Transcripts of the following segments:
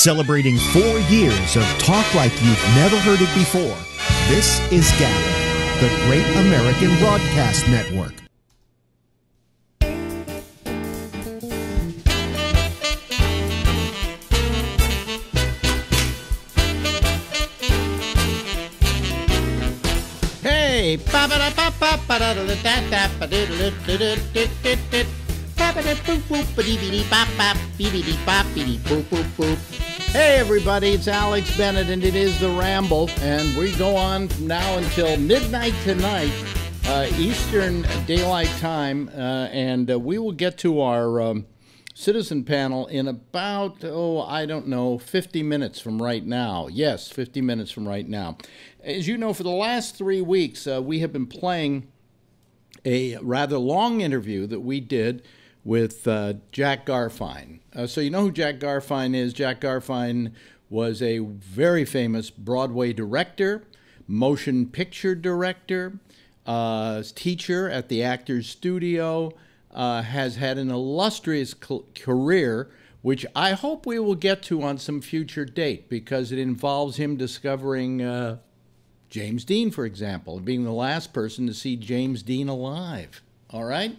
Celebrating four years of talk like you've never heard it before, this is GABA, the Great American Broadcast Network. Hey, Hey everybody, it's Alex Bennett and it is The Ramble and we go on from now until midnight tonight, uh, Eastern Daylight Time, uh, and uh, we will get to our um, citizen panel in about, oh, I don't know, 50 minutes from right now. Yes, 50 minutes from right now. As you know, for the last three weeks, uh, we have been playing a rather long interview that we did with uh, Jack Garfein. Uh, so, you know who Jack Garfein is? Jack Garfein was a very famous Broadway director, motion picture director, uh, teacher at the Actors Studio, uh, has had an illustrious career, which I hope we will get to on some future date because it involves him discovering uh, James Dean, for example, and being the last person to see James Dean alive. All right?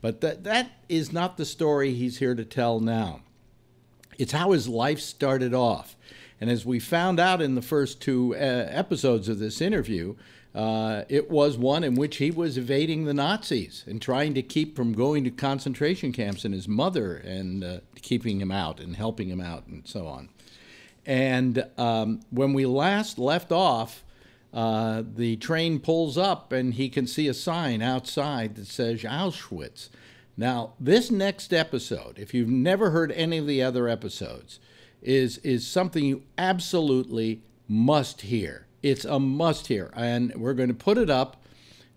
But that, that is not the story he's here to tell now. It's how his life started off. And as we found out in the first two uh, episodes of this interview, uh, it was one in which he was evading the Nazis and trying to keep from going to concentration camps and his mother and uh, keeping him out and helping him out and so on. And um, when we last left off, uh, the train pulls up and he can see a sign outside that says Auschwitz. Now, this next episode, if you've never heard any of the other episodes, is, is something you absolutely must hear. It's a must hear. And we're going to put it up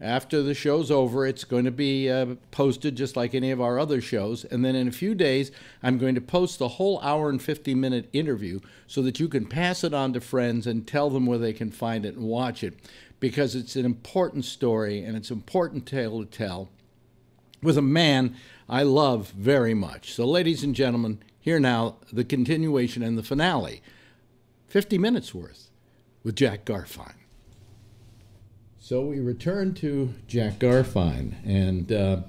after the show's over, it's going to be uh, posted just like any of our other shows. And then in a few days, I'm going to post the whole hour and 50 minute interview so that you can pass it on to friends and tell them where they can find it and watch it because it's an important story and it's an important tale to tell with a man I love very much. So, ladies and gentlemen, here now the continuation and the finale 50 minutes worth with Jack Garfein. So we return to Jack Garfein and uh,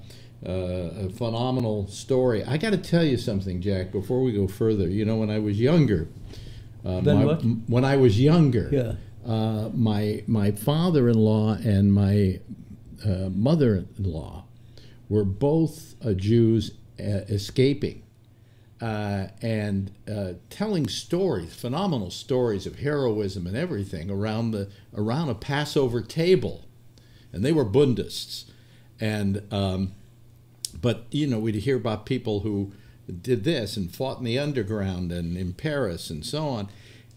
uh, a phenomenal story. I got to tell you something, Jack, before we go further. You know, when I was younger, uh, my, when I was younger, yeah. Uh, my my father-in-law and my uh, mother-in-law were both uh, Jews escaping uh, and uh, telling stories, phenomenal stories of heroism and everything around the around a Passover table, and they were Bundists, and um, but you know we'd hear about people who did this and fought in the underground and in Paris and so on.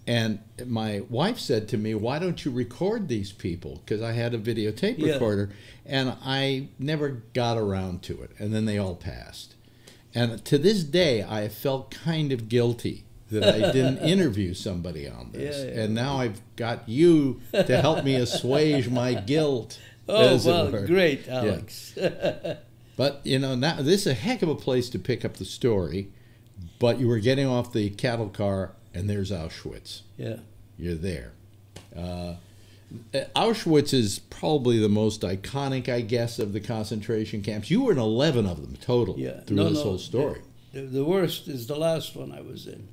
And my wife said to me, "Why don't you record these people?" Because I had a videotape yeah. recorder, and I never got around to it. And then they all passed. And to this day, I felt kind of guilty that I didn't interview somebody on this. Yeah, yeah. And now I've got you to help me assuage my guilt. Oh, well, great, Alex. Yeah. but, you know, now this is a heck of a place to pick up the story. But you were getting off the cattle car, and there's Auschwitz. Yeah. You're there. Uh, Auschwitz is probably the most iconic, I guess, of the concentration camps. You were in 11 of them total yeah. through no, this no, whole story. The, the, worst is the last one I was in,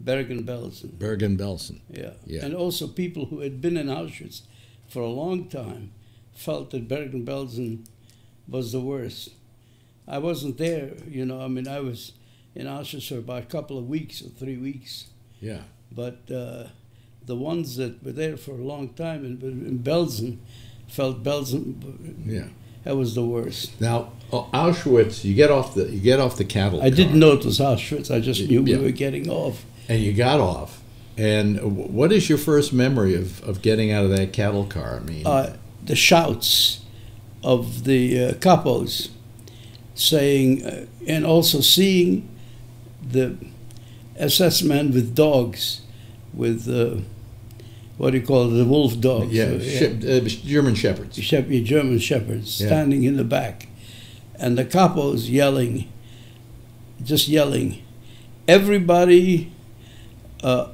Bergen-Belsen. Bergen-Belsen. Yeah. yeah. And also people who had been in Auschwitz for a long time felt that Bergen-Belsen was the worst. I wasn't there, you know, I mean, I was in Auschwitz for about a couple of weeks or three weeks. Yeah. But... Uh, the ones that were there for a long time in, in Belsen felt Belsen. Yeah. That was the worst. Now oh, Auschwitz, you get off the you get off the cattle. I didn't know it was Auschwitz. I just knew yeah. we were getting off. And you got off. And what is your first memory of, of getting out of that cattle car? I mean, uh, the shouts of the uh, capos saying, uh, and also seeing the SS men with dogs with uh, what do you call it, the wolf dogs? Yeah, yeah. Uh, German shepherds. German shepherds standing in the back, and the capos yelling, just yelling, everybody uh,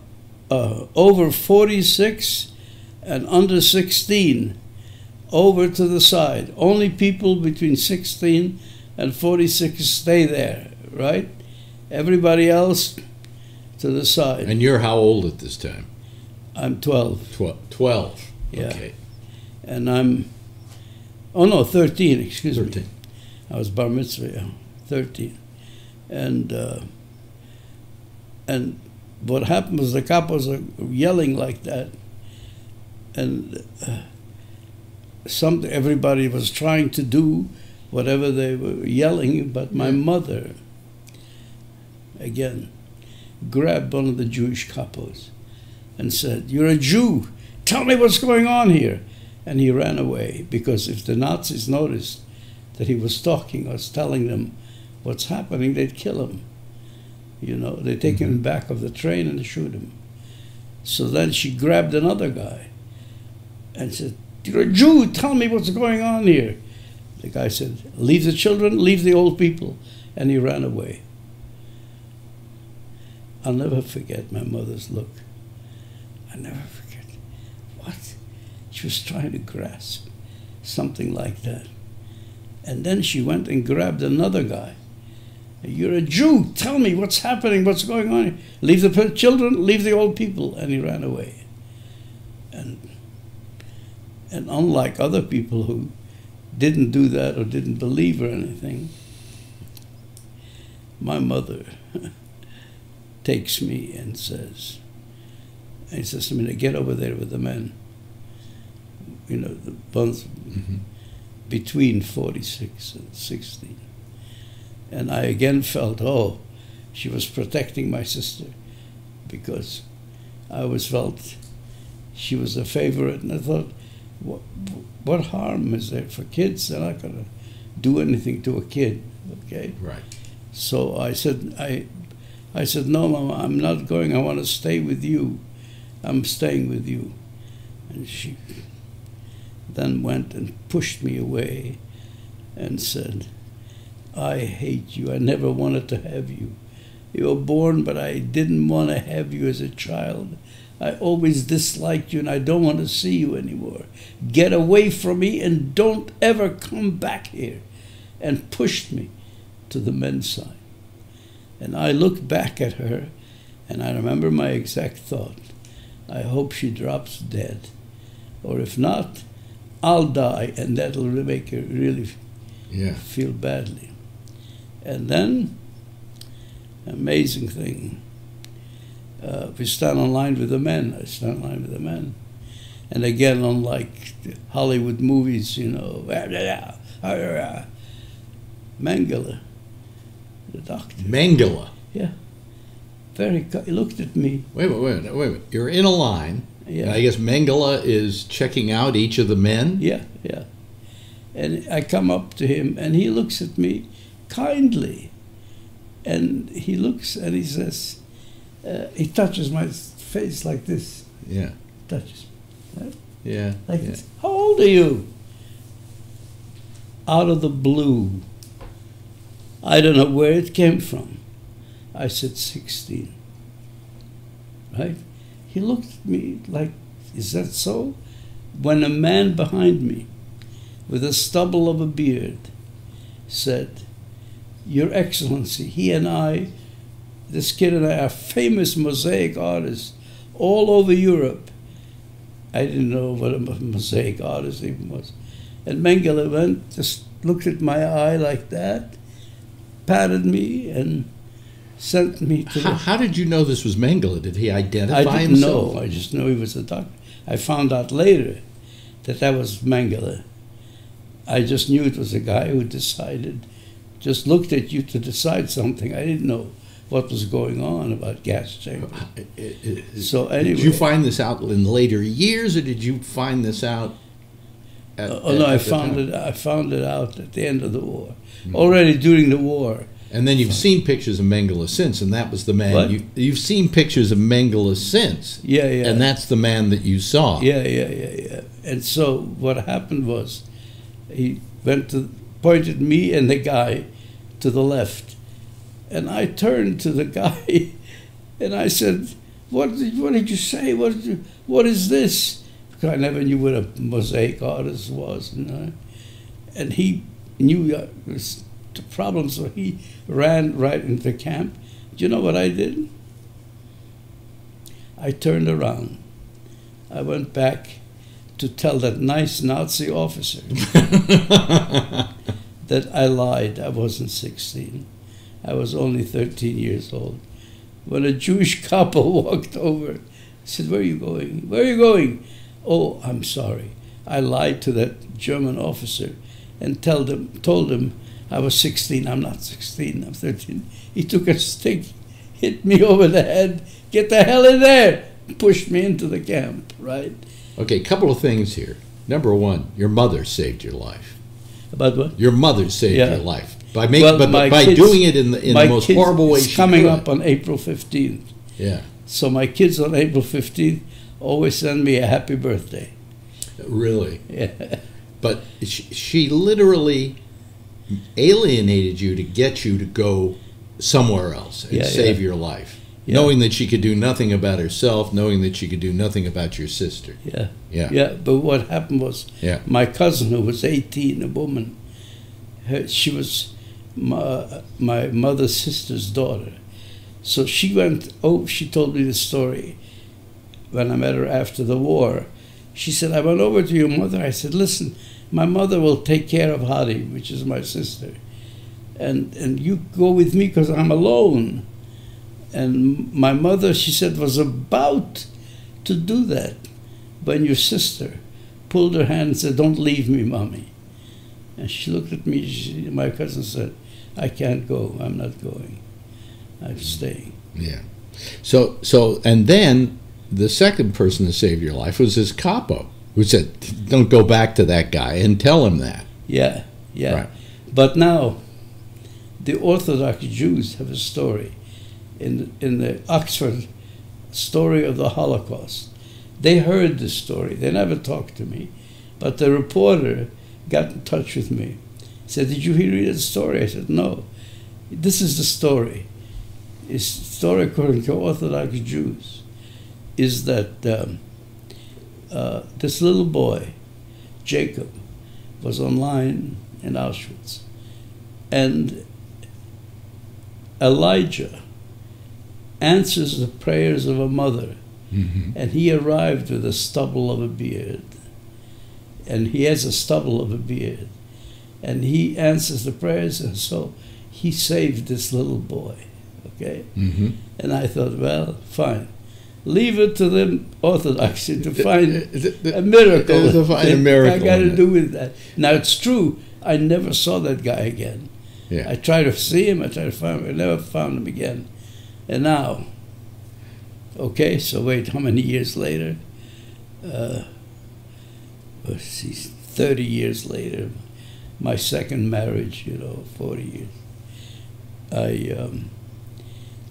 uh, over 46 and under 16 over to the side. Only people between 16 and 46 stay there, right? Everybody else to the side. And you're how old at this time? I'm 12. Twelve. Twelve. Yeah. Okay. And I'm, oh no, 13, excuse me. Thirteen. I was bar mitzvah, yeah, 13. And, uh, and what happened was the capos are yelling like that. And uh, something, everybody was trying to do whatever they were yelling, but my Yeah. mother, again, grabbed one of the Jewish capos and said, You're a Jew. Tell me what's going on here. And he ran away because if the Nazis noticed that he was talking or was telling them what's happening, they'd kill him. You know, they'd take him mm-hmm. back of the train and shoot him. So then she grabbed another guy and said, You're a Jew, tell me what's going on here. The guy said, Leave the children, leave the old people. And he ran away. I'll never forget my mother's look. I'll never forget. What? She was trying to grasp something like that. And then she went and grabbed another guy. You're a Jew. Tell me what's happening, what's going on. Leave the children, leave the old people. And he ran away. And, and unlike other people who didn't do that or didn't believe or anything, my mother takes me and says, and he says to me, get over there with the men. You know, the ones Mhm. between 46 and 16. And I again felt, oh, she was protecting my sister because I always felt she was a favorite. And I thought, what, what harm is there for kids? They're not going to do anything to a kid, okay? Right. So I said, I, I said, no, Mama, I'm not going. I want to stay with you. I'm staying with you. And she then went and pushed me away and said, I hate you. I never wanted to have you. You were born, but I didn't want to have you as a child. I always disliked you and I don't want to see you anymore. Get away from me and don't ever come back here. And pushed me to the men's side. And I looked back at her and I remember my exact thought. I hope she drops dead. Or if not, I'll die and that'll make her really Yeah. feel badly. And then, amazing thing, uh, we stand in line with the men. I stand in line with the men. And again, unlike Hollywood movies, you know, Mengele, the doctor, Mengele. very, he looked at me. Wait a minute, wait a minute, wait. You're in a line. Yeah. I guess Mengele is checking out each of the men. Yeah, yeah. And I come up to him and he looks at me kindly. And he looks and he says, uh, he touches my face like this. Yeah. Touches Yeah. like yeah. this. How old are you? Out of the blue. I don't know where it came from. I said 16. Right? He looked at me like, is that so? When a man behind me, with a stubble of a beard, said, Your Excellency, he and I, this kid and I are famous mosaic artists all over Europe. I didn't know what a mosaic artist even was. And Mengele went, just looked at my eye like that, patted me, and sent me to How, the how did you know this was Mengele? Did he identify I didn't himself? know. I just knew he was a doctor. I found out later that that was Mengele. I just knew it was a guy who decided, just looked at you to decide something. I didn't know what was going on about gas chambers. I- I- I- So Did you find this out in later years, or did you find this out? At, Oh no, at- I found it. I found it out at the end of the war. Hmm. Already during the war, And then you've seen pictures of Mengele since, and that was the man What? you. You've seen pictures of Mengele since, yeah, yeah, and that's the man that you saw. Yeah, yeah, yeah, yeah. And so what happened was, he went to pointed me and the guy to the left, and I turned to the guy, and I said, what did, what did you say? What you, what is this? I never knew what a mosaic artist was, you know? and he knew uh, the problem, so he ran right into camp. Do you know what I did? I turned around. I went back to tell that nice Nazi officer that I lied. I wasn't 16. I was only 13 years old. When a Jewish couple walked over, I said, Where are you going? Where are you going? Oh, I'm sorry. I lied to that German officer and told him, told him I was 16. I'm not 16, I'm 13. He took a stick, hit me over the head, get the hell in there, pushed me into the camp, right? Okay, a couple of things here. Number one, your mother saved your life. About what? Your mother saved Yeah. your life by making, Well, but by kids- doing it in the in my the most horrible way it's she coming up on April 15th. Yeah, So my kids on April 15th always send me a happy birthday. really. Yeah. But she, she literally alienated you to get you to go somewhere else and Yeah, save yeah. your life, Yeah. knowing that she could do nothing about herself, knowing that she could do nothing about your sister. Yeah. Yeah, Yeah, but what happened was Yeah. my cousin, who was 18, a woman, her, she was my, my mother's sister's daughter. So she went, oh, she told me the story when I met her after the war. She said, I went over to your mother. I said, listen, my mother will take care of Hadi, which is my sister. And, and you go with me because I'm alone. And my mother, she said, was about to do that when your sister pulled her hand and said, Don't leave me, mommy. And she looked at me, she, my cousin said, I can't go, I'm not going. I'm staying. yeah. So so and then the second person to save your life was this capo who said, "Don't go back to that guy and tell him that." Yeah, yeah. Right. But now, the Orthodox Jews have a story in, in the Oxford story of the Holocaust. They heard the story. They never talked to me. But the reporter got in touch with me. Said, Did you hear the story? I said, No. This is the story. It's story according to Orthodox Jews is that um, uh, this little boy, Jacob, was online in Auschwitz. And Elijah answers the prayers of a mother, Mm-hmm. and he arrived with a stubble of a beard. And he has a stubble of a beard. And he answers the prayers, and so he saved this little boy. Okay? Mm-hmm. And I thought, well, fine. Leave it to the Orthodox to find a miracle. To find a miracle I got to do with that. Now it's true. I never saw that guy again. Yeah. I tried to see him. I tried to find him. I never found him again. And now, okay. So wait, how many years later? Uh, let's see, thirty years later, my second marriage. You know, forty years. I. Um,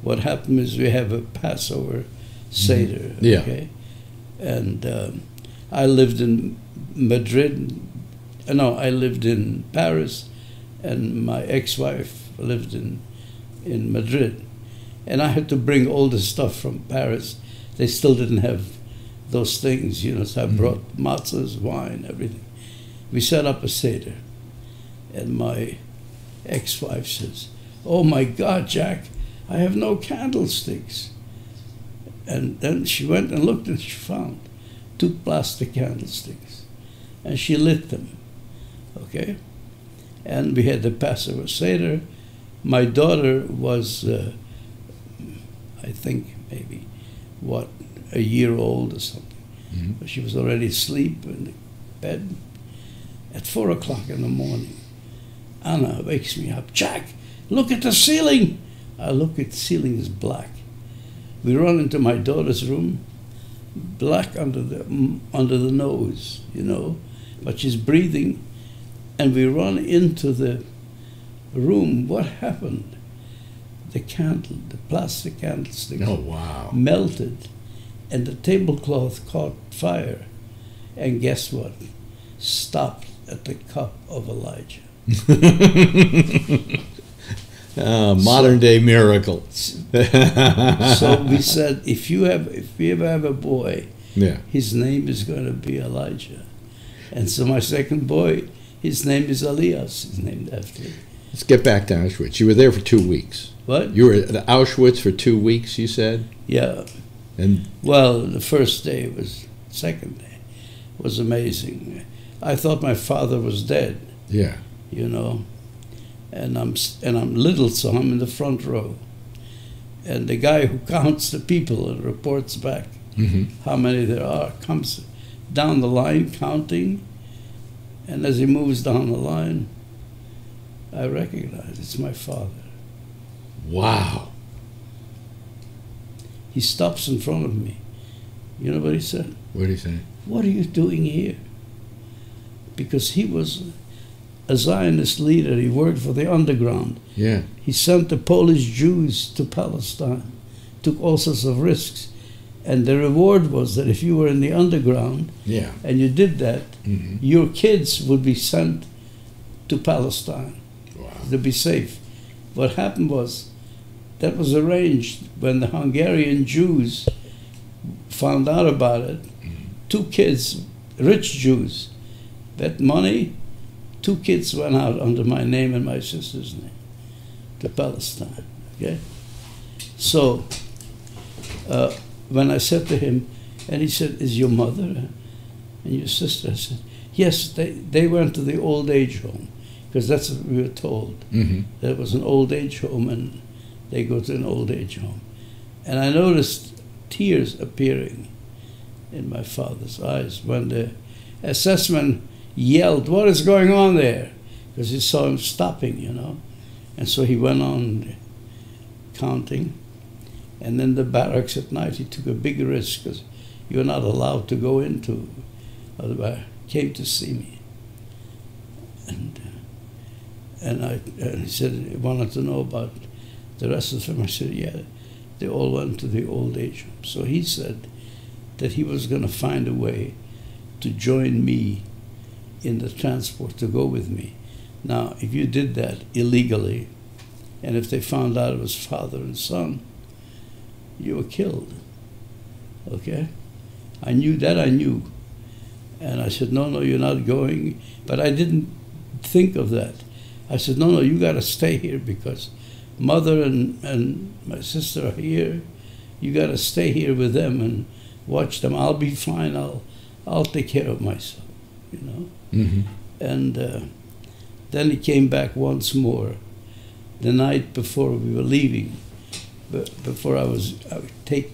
what happened is we have a Passover Seder. Yeah. Okay. And um, I lived in Madrid. uh, No, I lived in Paris, and my ex-wife lived in in Madrid, and I had to bring all the stuff from Paris. They still didn't have those things, you know. So I Mhm. brought matzahs, wine, everything. We set up a seder, and my ex-wife says, "Oh my God, Jack, I have no candlesticks." And then she went and looked, and she found two plastic candlesticks, and she lit them. Okay, and we had the Passover Seder. My daughter was, uh, I think, maybe, what, a year old or something. Mhm. But she was already asleep in the bed. At four o'clock in the morning, Anna wakes me up. Jack, look at the ceiling. I look at the ceiling is black. We run into my daughter's room, black under the under the nose, you know, but she's breathing, and we run into the room. What happened? The candle, the plastic candlestick, Oh wow. melted, and the tablecloth caught fire. And guess what? Stopped at the cup of Elijah. Uh, modern day miracle. so we said, if you have, if we ever have a boy, yeah. his name is going to be Elijah. And so my second boy, his name is Elias. He's named after. Let's get back to Auschwitz. You were there for two weeks. What? You were at Auschwitz for two weeks. You said. Yeah. And well, the first day was, second day was amazing. I thought my father was dead. Yeah. You know, and I'm and I'm little, so I'm in the front row. And the guy who counts the people and reports back mm-hmm. how many there are comes down the line counting, and as he moves down the line, I recognize it's my father. Wow. He stops in front of me. You know what he said? What did he say? What are you doing here? Because he was a Zionist leader. He worked for the underground. Yeah. He sent the Polish Jews to Palestine, took all sorts of risks. And the reward was that if you were in the underground yeah. and you did that, mm-hmm. your kids would be sent to Palestine wow. to be safe. What happened was that was arranged when the Hungarian Jews found out about it. Mm-hmm. Two kids, rich Jews, bet money. Two kids went out under my name and my sister's name to Palestine. Okay, so uh, when I said to him, and he said, "Is your mother and your sister?" I said, "Yes, they they went to the old age home." Because that's what we were told. Mm-hmm. It was an old age home, and they go to an old age home. And I noticed tears appearing in my father's eyes when the assessment yelled, What is going on there? Because he saw him stopping, you know. And so he went on counting. And then the barracks at night, he took a big risk because you're not allowed to go into. Otherwise, came to see me. And, uh, and, I, and he said he wanted to know about the rest of them. I said, yeah, they all went to the old age home. So he said that he was going to find a way to join me in the transport to go with me. Now, if you did that illegally, and if they found out it was father and son, you were killed. Okay? I knew that, I knew. And I said, no, no, you're not going. But I didn't think of that. I said, no, no, you got to stay here because mother and, and my sister are here. You got to stay here with them and watch them. I'll be fine. I'll, I'll take care of myself, you know. Mm-hmm. And uh, then he came back once more, the night before we were leaving, but before I was, I was take,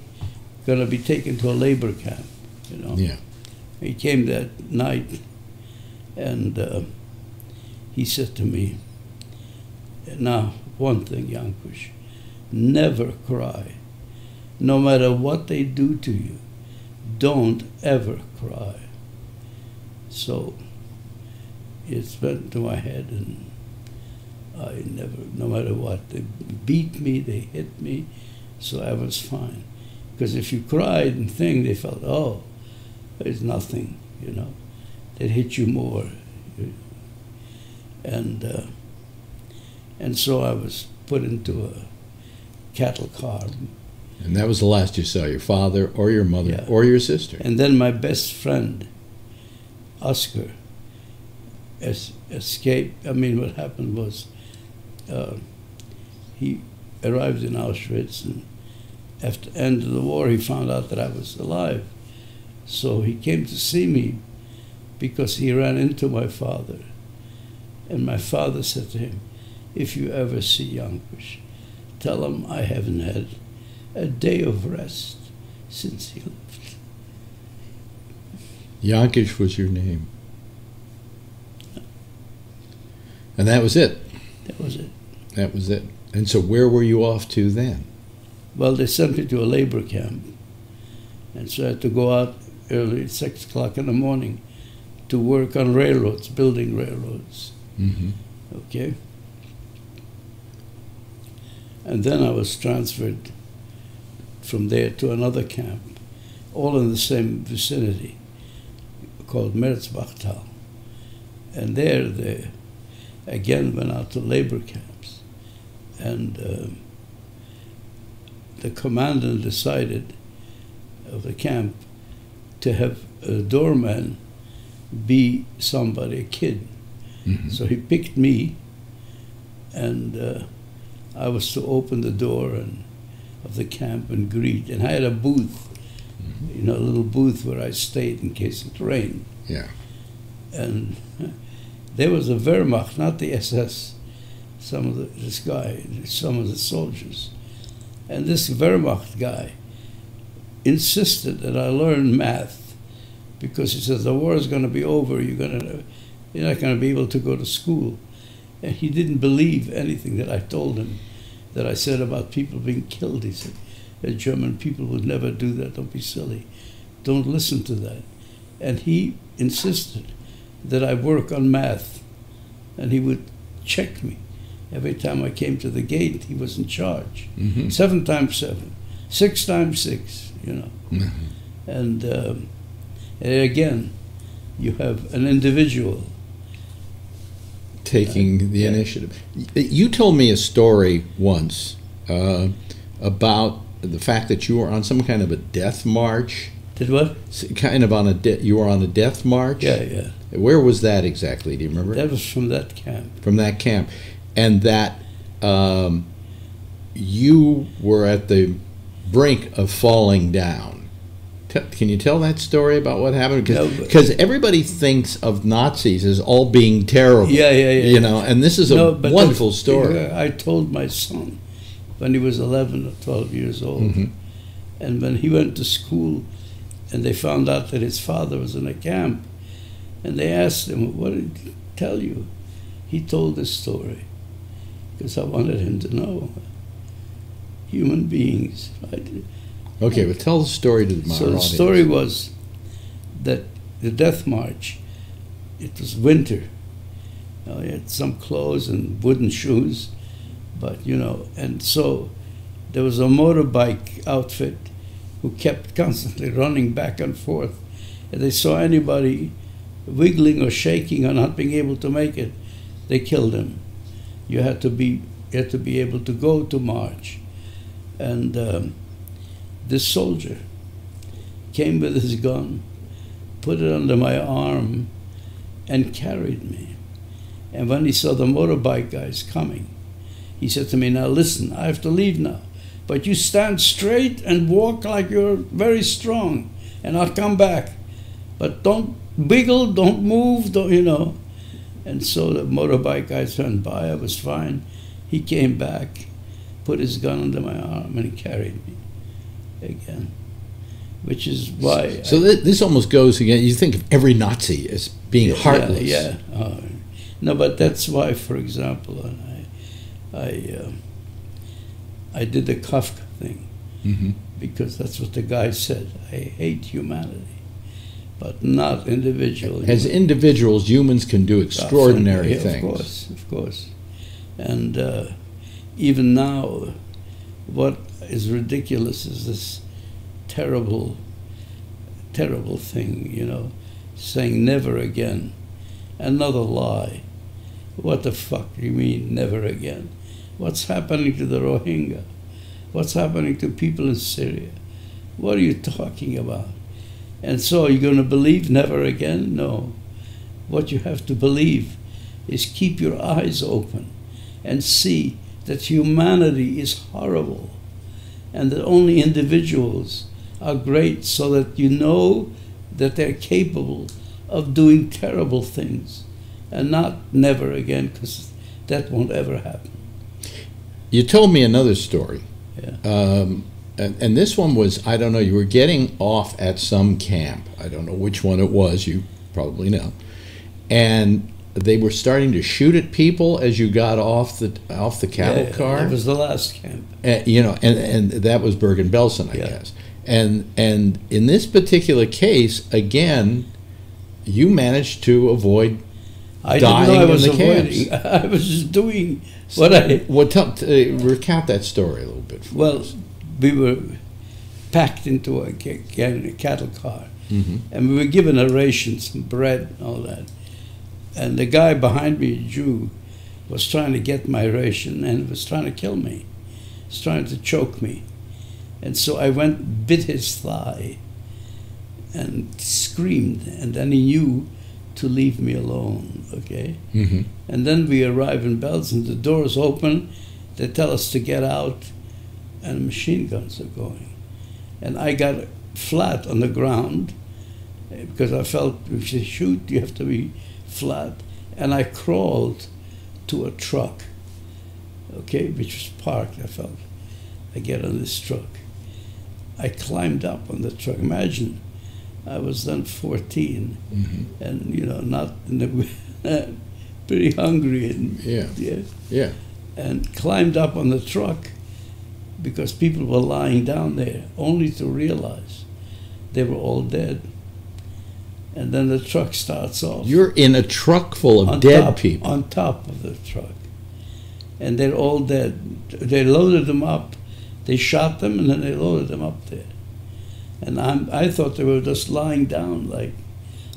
gonna be taken to a labor camp, you know. Yeah. He came that night, and uh, he said to me, "Now, one thing, Yankush, never cry. No matter what they do to you, don't ever cry." So it went to my head, and I never, no matter what, they beat me, they hit me, so I was fine. Because if you cried and thing, they felt, oh, there's nothing, you know. They'd hit you more. And, uh, and so I was put into a cattle car. And that was the last you saw your father or your mother Yeah. or your sister. And then my best friend, Oscar, es-. I mean, what happened was uh, he arrived in Auschwitz, and after the end of the war, he found out that I was alive. So he came to see me because he ran into my father. And my father said to him, If you ever see Yankush, tell him I haven't had a day of rest since he left. Yankish was your name. And that was it. That was it. That was it. And so where were you off to then? Well, they sent me to a labor camp. And so I had to go out early at 6 o'clock in the morning to work on railroads, building railroads. Mm-hmm. Okay? And then I was transferred from there to another camp, all in the same vicinity, called Merzbachtal. And there they again went out to labor camps. and uh, the commandant decided of the camp to have a doorman be somebody, a kid. Mhm. So he picked me, and uh, I was to open the door and of the camp and greet. And I had a booth, you know, a little booth where I stayed in case it rained. Yeah. And there was a Wehrmacht, not the SS. Some of the, this guy, some of the soldiers, and this Wehrmacht guy insisted that I learn math because he says the war is going to be over. You're going to, you're not going to be able to go to school, and he didn't believe anything that I told him, that I said about people being killed. He said, "The German people would never do that. Don't be silly. Don't listen to that." And he insisted that I work on math, and he would check me every time I came to the gate. He was in charge. hmm Seven times seven, six times six, you know. Mhm. And, um, and again, you have an individual. Taking the Yeah. initiative. You told me a story once uh, about the fact that you were on some kind of a death march. Did what? Kind of on a de- you were on a death march. Yeah, yeah. Where was that exactly? Do you remember? That was from that camp. From that camp, and that um, you were at the brink of falling down. Te- can you tell that story about what happened? Because but- everybody thinks of Nazis as all being terrible. Yeah, yeah, yeah. You know, and this is a No, wonderful story. I told my son when he was 11 or 12 years old. Mhm. And when he went to school and they found out that his father was in a camp, and they asked him, What did he tell you? He told this story because I wanted him to know. Human beings. Right? Okay, but tell the story to my so the audience. story was that the death march, it was winter. You know, he had some clothes and wooden shoes, but you know, and so there was a motorbike outfit who kept constantly running back and forth. If they saw anybody wiggling or shaking or not being able to make it, they killed him. You had to be you had to be able to go to march, and um, this soldier came with his gun, put it under my arm, and carried me. And when he saw the motorbike guys coming, he said to me, Now listen, I have to leave now. But you stand straight and walk like you're very strong, and I'll come back. But don't wiggle, don't move, don't, you know. And so the motorbike guy turned by, I was fine. He came back, put his gun under my arm, and he carried me again. Which is why. So I- this almost goes again. You think of every Nazi as being yeah, heartless. Yeah. yeah. Uh, no, but that's why, for example, and I, I, uh, I did the Kafka thing hmm because that's what the guy said. I hate humanity, but not individual. As individuals, humans can do extraordinary Yeah, things. Of course, of course. And uh, even now, what is ridiculous is this terrible, terrible thing, you know, saying never again. Another lie. What the fuck do you mean, never again? What's happening to the Rohingya? What's happening to people in Syria? What are you talking about? And so you're going to believe never again? No. What you have to believe is keep your eyes open and see that humanity is horrible and that only individuals are great so that you know that they're capable of doing terrible things and not never again because that won't ever happen. You told me another story. Yeah. Um, and, and this one was I don't know, you were getting off at some camp. I don't know which one it was, you probably know. And they were starting to shoot at people as you got off the off the cattle Yeah, car. That was the last camp. Uh, you know, and, and that was Bergen Belsen, I Yeah. guess. And and in this particular case, again, you managed to avoid. I Dying didn't know I in was the avoiding. camps. I was just doing what I. What? Tell, uh, recount that story a little bit. For Well, us. we were packed into a, a cattle car, Mhm. and we were given a ration, some bread, and all that. And the guy behind me, a Jew, was trying to get my ration and was trying to kill me. He was trying to choke me. And so I went, bit his thigh, and screamed. And then he knew to leave me alone, okay? Mm-hmm. And then we arrive in Belsen, the doors open, they tell us to get out, and machine guns are going. And I got flat on the ground eh, because I felt if you shoot, you have to be flat. And I crawled to a truck, okay, which was parked. I felt, I get on this truck. I climbed up on the truck. Imagine, I was then 14 Mm-hmm. and, you know, not in the, pretty hungry and, Yeah. yeah, Yeah. and climbed up on the truck because people were lying down there, only to realize they were all dead. And then the truck starts off. You're in a truck full of dead top, people. on top of the truck, and they're all dead. They loaded them up. They shot them and then they loaded them up there. And I'm, I thought they were just lying down like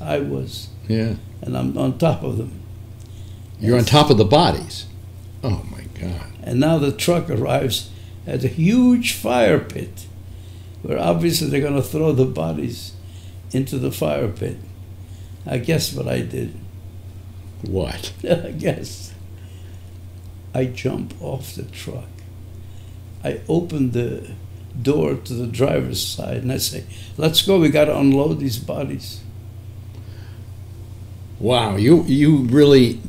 I was, yeah. and I'm on top of them. You're on top of the bodies. Oh my God. And now the truck arrives at a huge fire pit where obviously they're going to throw the bodies into the fire pit. I guess what I did. What? I guess I jump off the truck. I open the door to the driver's side and I say, Let's go, we got to unload these bodies. Wow. You you really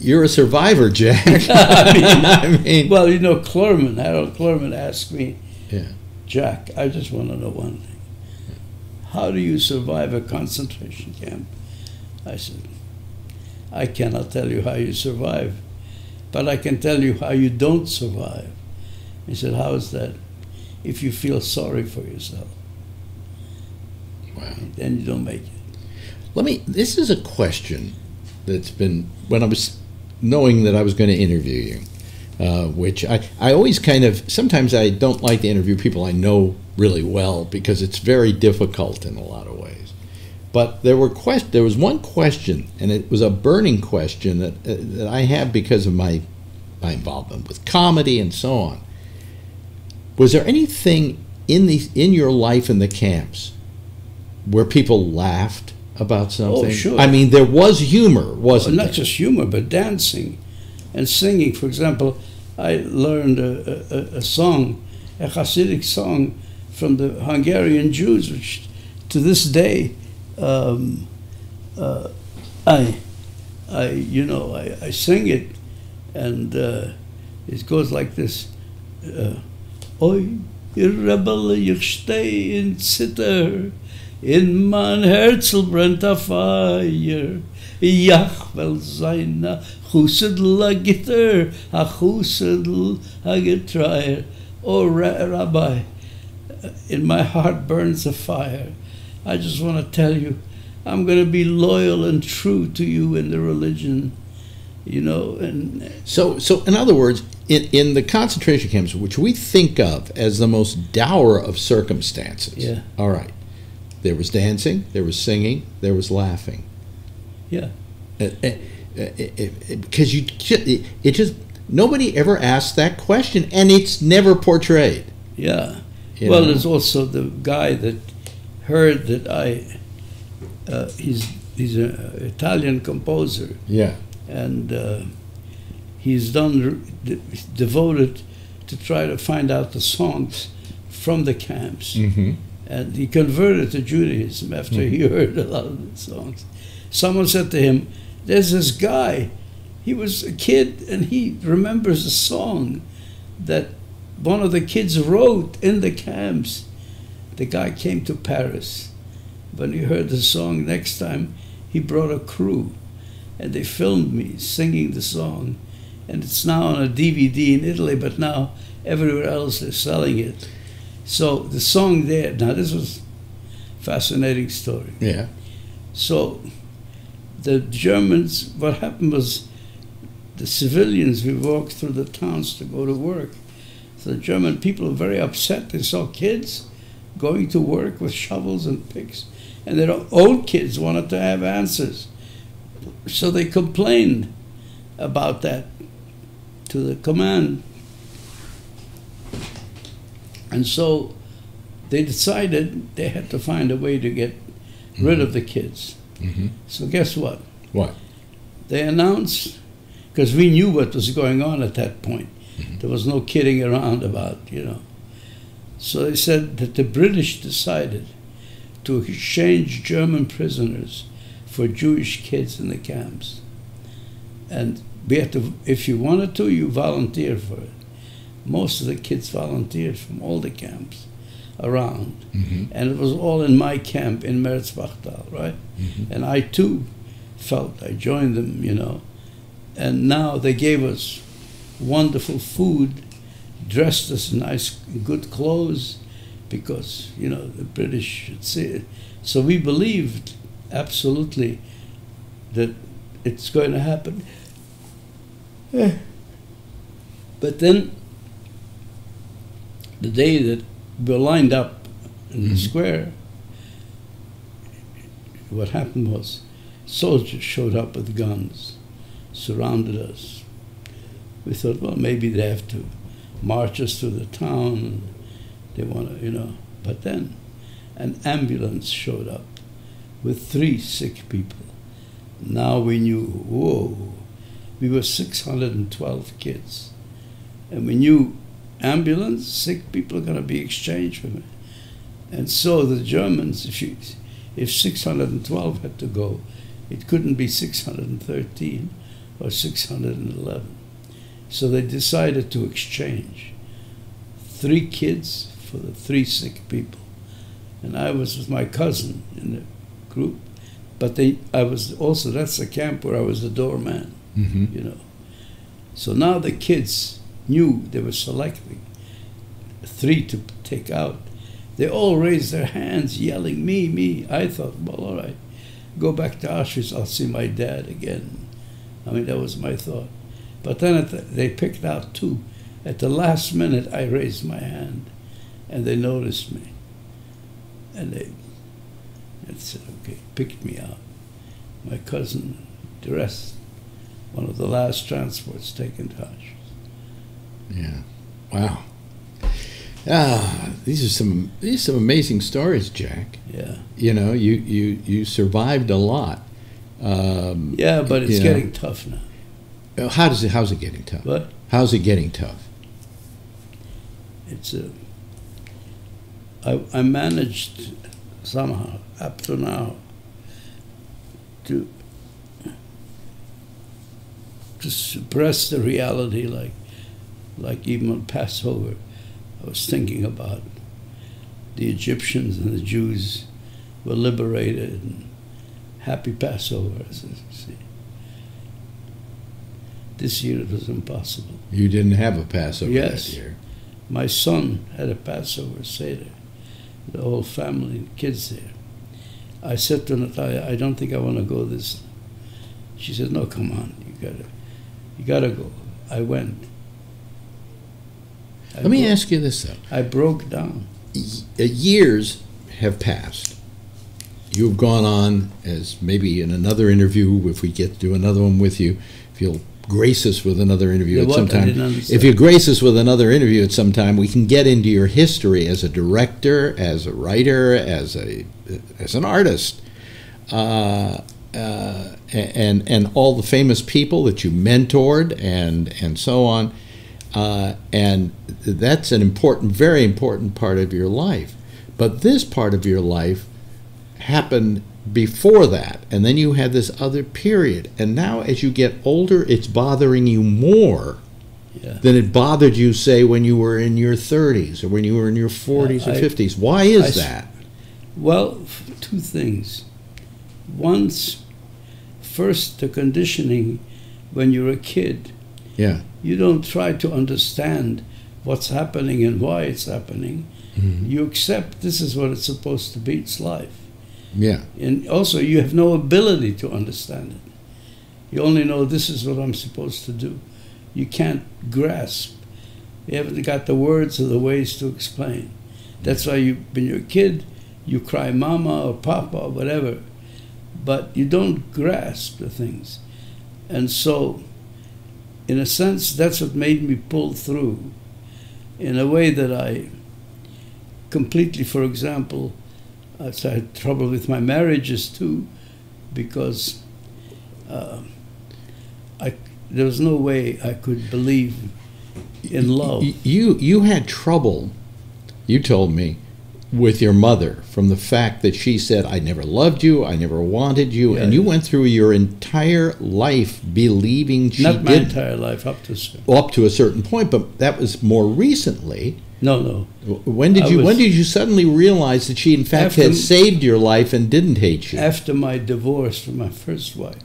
you're a survivor, Jack. I mean- I mean, Well, you know, Clurman, Harold Clurman asked me, Yeah. Jack, I just want to know one thing. How do you survive a concentration camp? I said, I cannot tell you how you survive, but I can tell you how you don't survive. He said, How is that? If you feel sorry for yourself, Wow. then you don't make it. Let me. This is a question that's been when I was knowing that I was going to interview you, uh, which I I always kind of sometimes I don't like to interview people I know really well because it's very difficult in a lot of ways. But there were quest there was one question, and it was a burning question that uh, that I have because of my my involvement with comedy and so on. Was there anything in the in your life in the camps where people laughed about something? Oh, sure. I mean, there was humor, wasn't not there? just humor, but dancing and singing. For example, I learned a, a, a song, a Hasidic song from the Hungarian Jews, which to this day, um, uh, I, I, you know, I, I sing it, and uh, it goes like this. Uh, Oi, ihr Rebel, ich steh in Zitter, in mein Herzl brennt a fire. Jach, wel seine Chusedl a gitter, a Chusedl a getrier. Oh, Ra- Rabbi, in my heart burns a fire. I just want to tell you, I'm going to be loyal and true to you in the religion, you know, and So, so in other words, in, in the concentration camps, which we think of as the most dour of circumstances, Yeah. all right, there was dancing, there was singing, there was laughing. yeah. Uh, uh, uh, because you, it, it just nobody ever asked that question, and it's never portrayed. Yeah. you well, know? there's also the guy that heard that I. Uh, he's he's an Italian composer, yeah, and uh, he's done de- devoted to try to find out the songs from the camps, mm-hmm. and he converted to Judaism after he heard a lot of the songs. Someone said to him, "There's this guy. He was a kid, and he remembers a song that one of the kids wrote in the camps. The guy came to Paris. When he heard the song next time, he brought a crew and they filmed me singing the song. And it's now on a DVD in Italy, but now everywhere else they're selling it. So the song there, now this was fascinating story. yeah, So the Germans, what happened was the civilians, we walked through the towns to go to work. So the German people were very upset. They saw kids going to work with shovels and picks. And their old kids wanted to have answers. So they complained about that to the command. And so they decided they had to find a way to get rid of the kids. Mm-hmm. So guess what? What? They announced, because we knew what was going on at that point. There was no kidding around about, you know. So they said that the British decided to exchange German prisoners for Jewish kids in the camps. And to, if you wanted to, you volunteer for it. Most of the kids volunteered from all the camps around. Mm-hmm. And it was all in my camp in Merzbachtal, right? Mhm. And I too felt I joined them, you know. And now they gave us wonderful food, dressed us in nice, good clothes, because, you know, the British should see it. So we believed absolutely that it's going to happen. Eh. But then, the day that we were lined up in the Mhm. square, what happened was soldiers showed up with guns, surrounded us. We thought, well, maybe they have to march us through the town. And they want to, you know. But then an ambulance showed up with three sick people. Now we knew, whoa, we were 612 kids. And we knew ambulance, sick people are going to be exchanged for me. And so the Germans, if, you, if 612 had to go, it couldn't be 613 or 611. So they decided to exchange three kids for the three sick people. And I was with my cousin in the group, but they, I was also, that's the camp where I was the doorman, Mm-hmm. you know. So now the kids knew they were selecting three to take out. They all raised their hands, yelling, Me, me. I thought, well, all right, go back to Auschwitz, I'll see my dad again. I mean, that was my thought. But then the, they picked out two. At the last minute, I raised my hand, and they noticed me. And they, they said, okay, picked me out. My cousin, the rest, one of the last transports taken to Auschwitz. Yeah. Wow. Ah, these are some these are some amazing stories, Jack. Yeah. You know, you you you survived a lot. Um, Yeah, but it's you know, getting tough now. uh, How does it? How's it getting tough? But How's it getting tough? it's a. I, I managed somehow up to now to to suppress the reality like like even on Passover I was thinking about the Egyptians and the Jews were liberated and happy Passover see. This year it was impossible. You didn't have a Passover Yes. that year. My son had a Passover Seder, the whole family, and kids there. I said to Natalia, I don't think I want to go this. She said, No, come on, you gotta, you gotta go. I went. I Let me ask you this though. I broke down. Y- uh, years have passed. You've gone on as maybe in another interview. If we get to do another one with you, if you'll grace us with another interview The at some time. If you grace us with another interview at some time, we can get into your history as a director, as a writer, as a as an artist, uh, uh, and and all the famous people that you mentored and and so on. Uh, and that's an important, very important part of your life. But this part of your life happened before that, and then you had this other period. And now, as you get older, it's bothering you more Yeah. than it bothered you, say, when you were in your 30s or when you were in your 40s or I- 50s. Why is I that? Well, two things. Once, first, the conditioning when you're a kid. Yeah. You don't try to understand what's happening and why it's happening. Mhm. You accept this is what it's supposed to be, it's life. Yeah. And also, you have no ability to understand it. You only know this is what I'm supposed to do. You can't grasp. You haven't got the words or the ways to explain. That's why you, when you're a kid, you cry mama or papa or whatever, but you don't grasp the things. And so in a sense, that's what made me pull through in a way that I completely, for example, I had trouble with my marriages too, because uh, I, there was no way I could believe in love. You you had trouble. You told me with your mother from the fact that she said I never loved you, I never wanted you, Yeah, and you yeah. went through your entire life believing she Not my did entire life, up to a certain- up to a certain point, but that was more recently. no, no. When did I you when did you suddenly realize that she in fact After- had saved your life and didn't hate you? After my divorce from my first wife,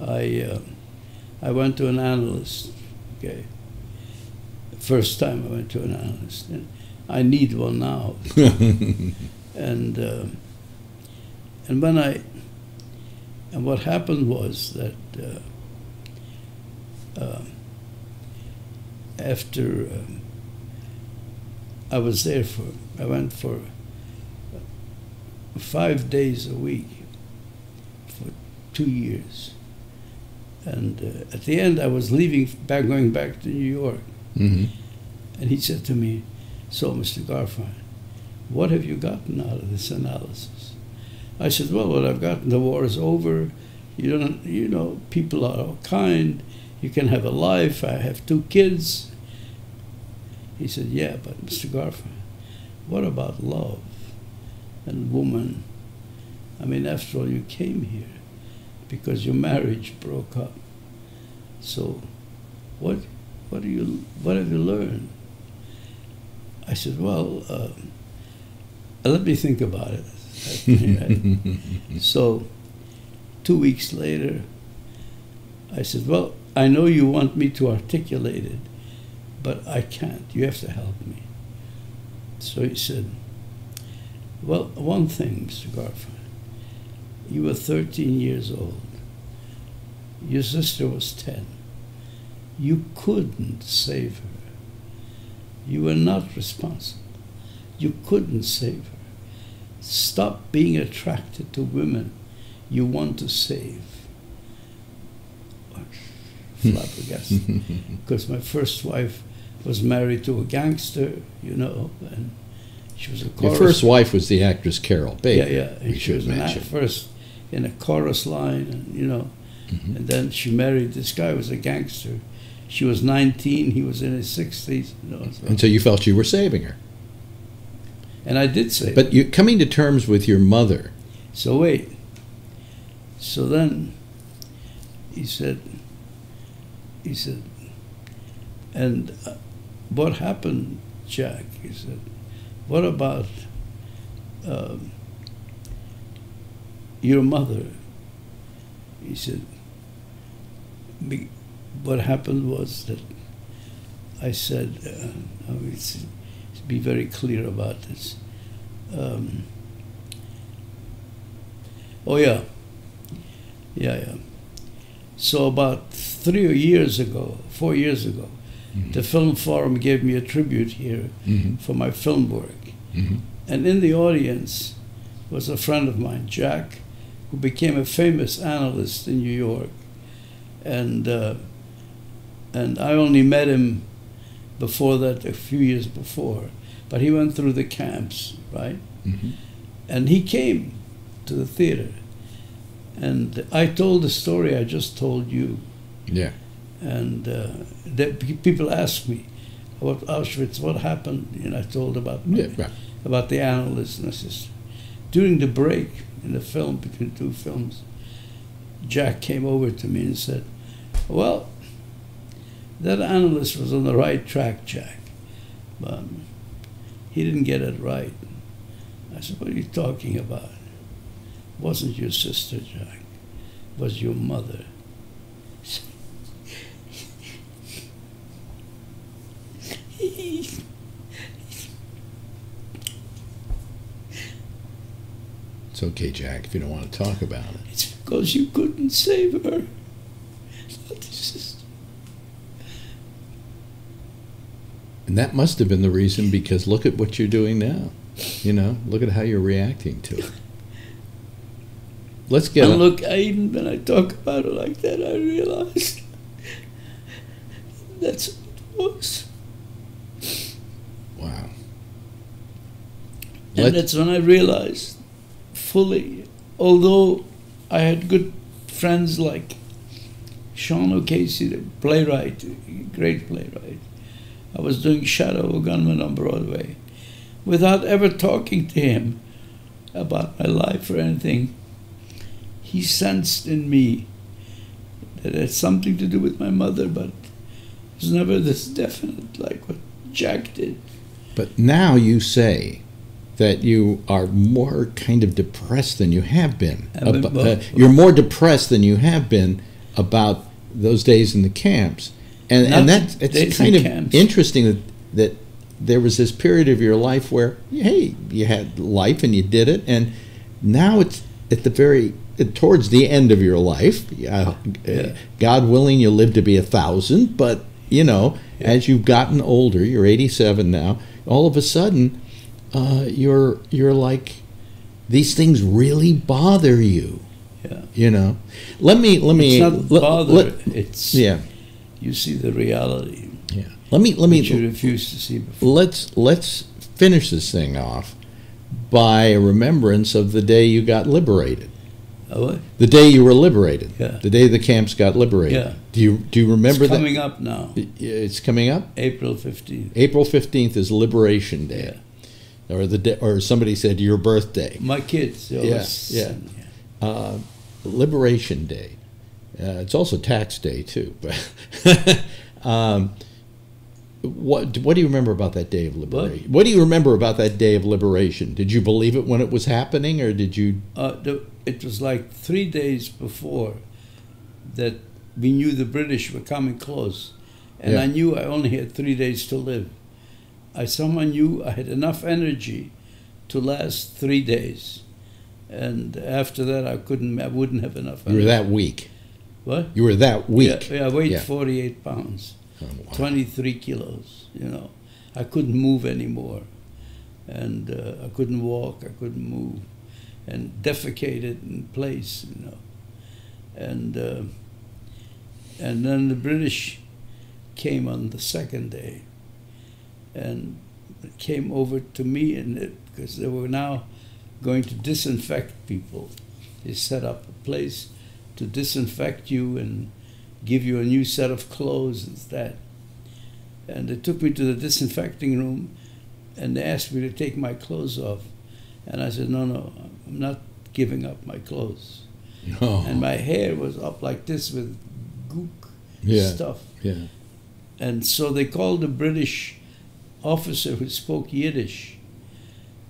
I uh, I went to an analyst. Okay, first time I went to an analyst, and I need one now. and uh, and when I and what happened was that uh, uh, after um, I was there for I went for five days a week for two years. And uh, at the end, I was leaving, back, going back to New York. hmm And he said to me, So, Mr. Garfein, what have you gotten out of this analysis? I said, Well, what I've gotten, the war is over. You don't, you know, people are kind. You can have a life. I have two kids. He said, Yeah, but Mr. Garfein, what about love and woman? I mean, after all, you came here because your marriage broke up. So, what, what do you, what have you learned? I said, well, uh, let me think about it. so, two weeks later, I said, well, I know you want me to articulate it, but I can't. You have to help me. So he said, well, one thing, Mr. Garfein. You were 13 years old. Your sister was 10. You couldn't save her. You were not responsible. You couldn't save her. Stop being attracted to women you want to save. Flabbergasted. because my first wife was married to a gangster, you know, and she was a Your first wife was the actress Carroll Baker. Yeah, yeah. We she was mention. first in a chorus line, and you know, Mhm. and then she married this guy who was a gangster. She was 19, he was in his 60s. You know, so- And so you felt you were saving her. and I did say, But you coming to terms with your mother. so wait. So then he said, he said, and uh, what happened, Jack? He said, what about um, your mother? He said, "Be- what happened was that I said, uh, I mean, be very clear about this. Um, oh, yeah. Yeah, yeah. So, about three years ago, four years ago, the Film Forum gave me a tribute here Mm-hmm. for my film work. Mm-hmm. And in the audience was a friend of mine, Jack, who became a famous analyst in New York. And, uh, and I only met him before that, a few years before. But he went through the camps, right? Mm-hmm. And he came to the theater. And I told the story I just told you. Yeah. And uh, the, pe- people asked me about Auschwitz, what happened? And I told about my, Yeah. Right. about the analyst. And I says, during the break in the film, between two films, Jack came over to me and said, Well, that analyst was on the right track, Jack, but he didn't get it right. I said, What are you talking about? It wasn't your sister, Jack. It was your mother. It's okay, Jack, if you don't want to talk about it. It's because you couldn't save her. Not the sister. And that must have been the reason because look at what you're doing now. You know, look at how you're reacting to it. Let's get And look, I, even when I talk about it like that, I realize That's what it was. Wow. And Let- that's when I realized fully, although I had good friends like Sean O'Casey, the playwright, great playwright, I was doing Shadow of a Gunman on Broadway without ever talking to him about my life or anything. He sensed in me that it had something to do with my mother, but it was never this definite like what Jack did. But now you say that you are more kind of depressed than you have been. I'm Ab- uh, you're more depressed than you have been about those days in the camps, and Not and that's it's kind in of camps. interesting that that there was this period of your life where hey you had life and you did it, and now it's at the very towards the end of your life. Uh, Yeah. God willing, you live to be a thousand, but you know, as you've gotten older, you're 87 now. All of a sudden, uh, you're you're like these things really bother you. Yeah. You know, let me let me It's not let- bother. let- it's yeah, you see the reality yeah. Let me let which you me refused to see before. let's let's finish this thing off by a remembrance of the day you got liberated. Oh, what? The day you were liberated. Yeah. The day the camps got liberated. Yeah. Do you do you remember it's that? coming up now, It's coming up. April fifteenth. April 15th is Liberation Day. yeah. Or the day, or somebody said your birthday. My kids, they Yeah, yeah. Uh, Liberation Day. Uh, it's also tax day too. But um, what what do you remember about that day of liberation? What? do you remember about that day of liberation? Did you believe it when it was happening, or did you? Uh, the, it was like three days before that we knew the British were coming close, and Yeah. I knew I only had three days to live. I somehow knew I had enough energy to last three days, and after that I couldn't. I wouldn't have enough. Energy. You were that weak. What? You were that weak. Yeah, I weighed Yeah. 48 pounds, Oh, wow. 23 kilos, you know. I couldn't move anymore. And uh, I couldn't walk, I couldn't move. And defecated in place, you know. And, uh, and then the British came on the second day and came over to me and it, because they were now going to disinfect people. They set up a place to disinfect you and give you a new set of clothes and that. And they took me to the disinfecting room and they asked me to take my clothes off. And I said, no, no, I'm not giving up my clothes. Oh, And my hair was up like this with gook Yeah. stuff. yeah. And so they called a British officer who spoke Yiddish.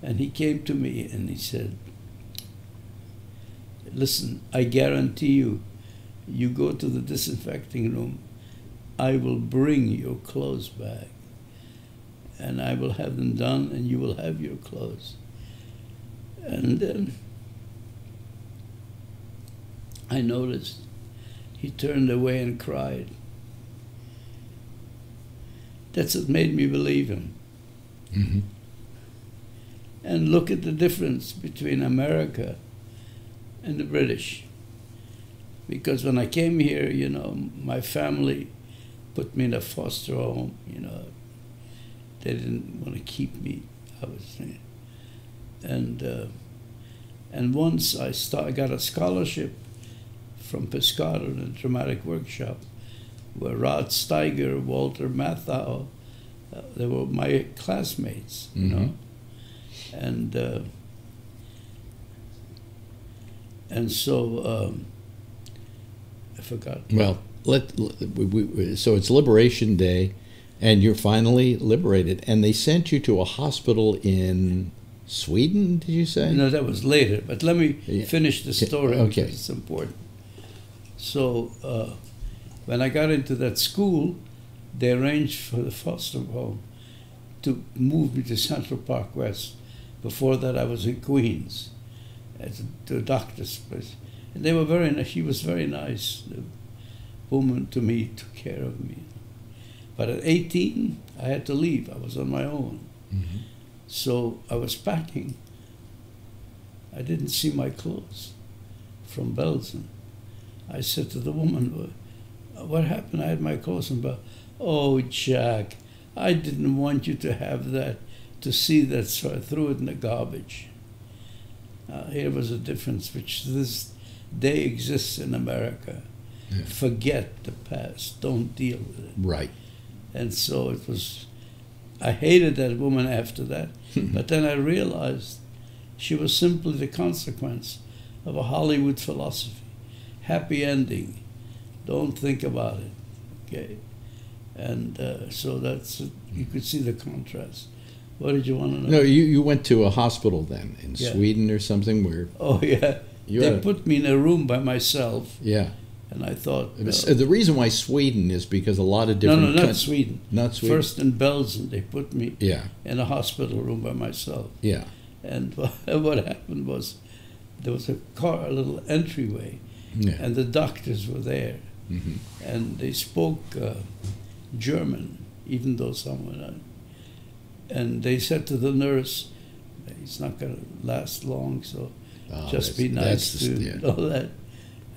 And he came to me and he said, Listen, I guarantee you, you go to the disinfecting room, I will bring your clothes back. And I will have them done, and you will have your clothes. And then I noticed he turned away and cried. That's what made me believe him. hmm And look at the difference between America and the British. Because when I came here, you know, my family put me in a foster home, you know. They didn't want to keep me. I was saying. and uh, and once I start, I got a scholarship from Piscator in a dramatic workshop where Rod Steiger, Walter Matthau, uh, they were my classmates, you know and uh, and so um, I forgot. Well, let, we, we, so it's Liberation Day, and you're finally liberated, and they sent you to a hospital in Sweden. Did you say? No, that was later. But let me Yeah. finish the story Okay. it's important. So uh, when I got into that school, they arranged for the foster home to move me to Central Park West. Before that, I was in Queens at the doctor's place, and they were very nice. She was very nice. The woman to me took care of me. But at 18, I had to leave. I was on my own. Mhm. So I was packing. I didn't see my clothes from Belgium. I said to the woman, "What happened? I had my clothes from Belgium." Oh, Jack, I didn't want you to have that, to see that, so I threw it in the garbage. Uh, here was a difference which this day exists in America. Yeah. Forget the past, don't deal with it. Right. And so it was, I hated that woman after that. but then I realized she was simply the consequence of a Hollywood philosophy. Happy ending. Don't think about it. Okay? And uh, so that's, you could see the contrast. What did you want to know? No, you, you went to a hospital then in Yeah. Sweden or something where Oh, yeah. you they put me in a room by myself, yeah. and I thought, was- uh, the reason why Sweden is because a lot of different no, no, not Sweden. not Sweden. First in Belgium, they put me Yeah, in a hospital room by myself. yeah. And what happened was there was a car, a little entryway, Yeah. and the doctors were there, hmm and they spoke uh, German, even though some were not. And they said to the nurse, "He's not going to last long, so Oh, just be nice to yeah. and all that."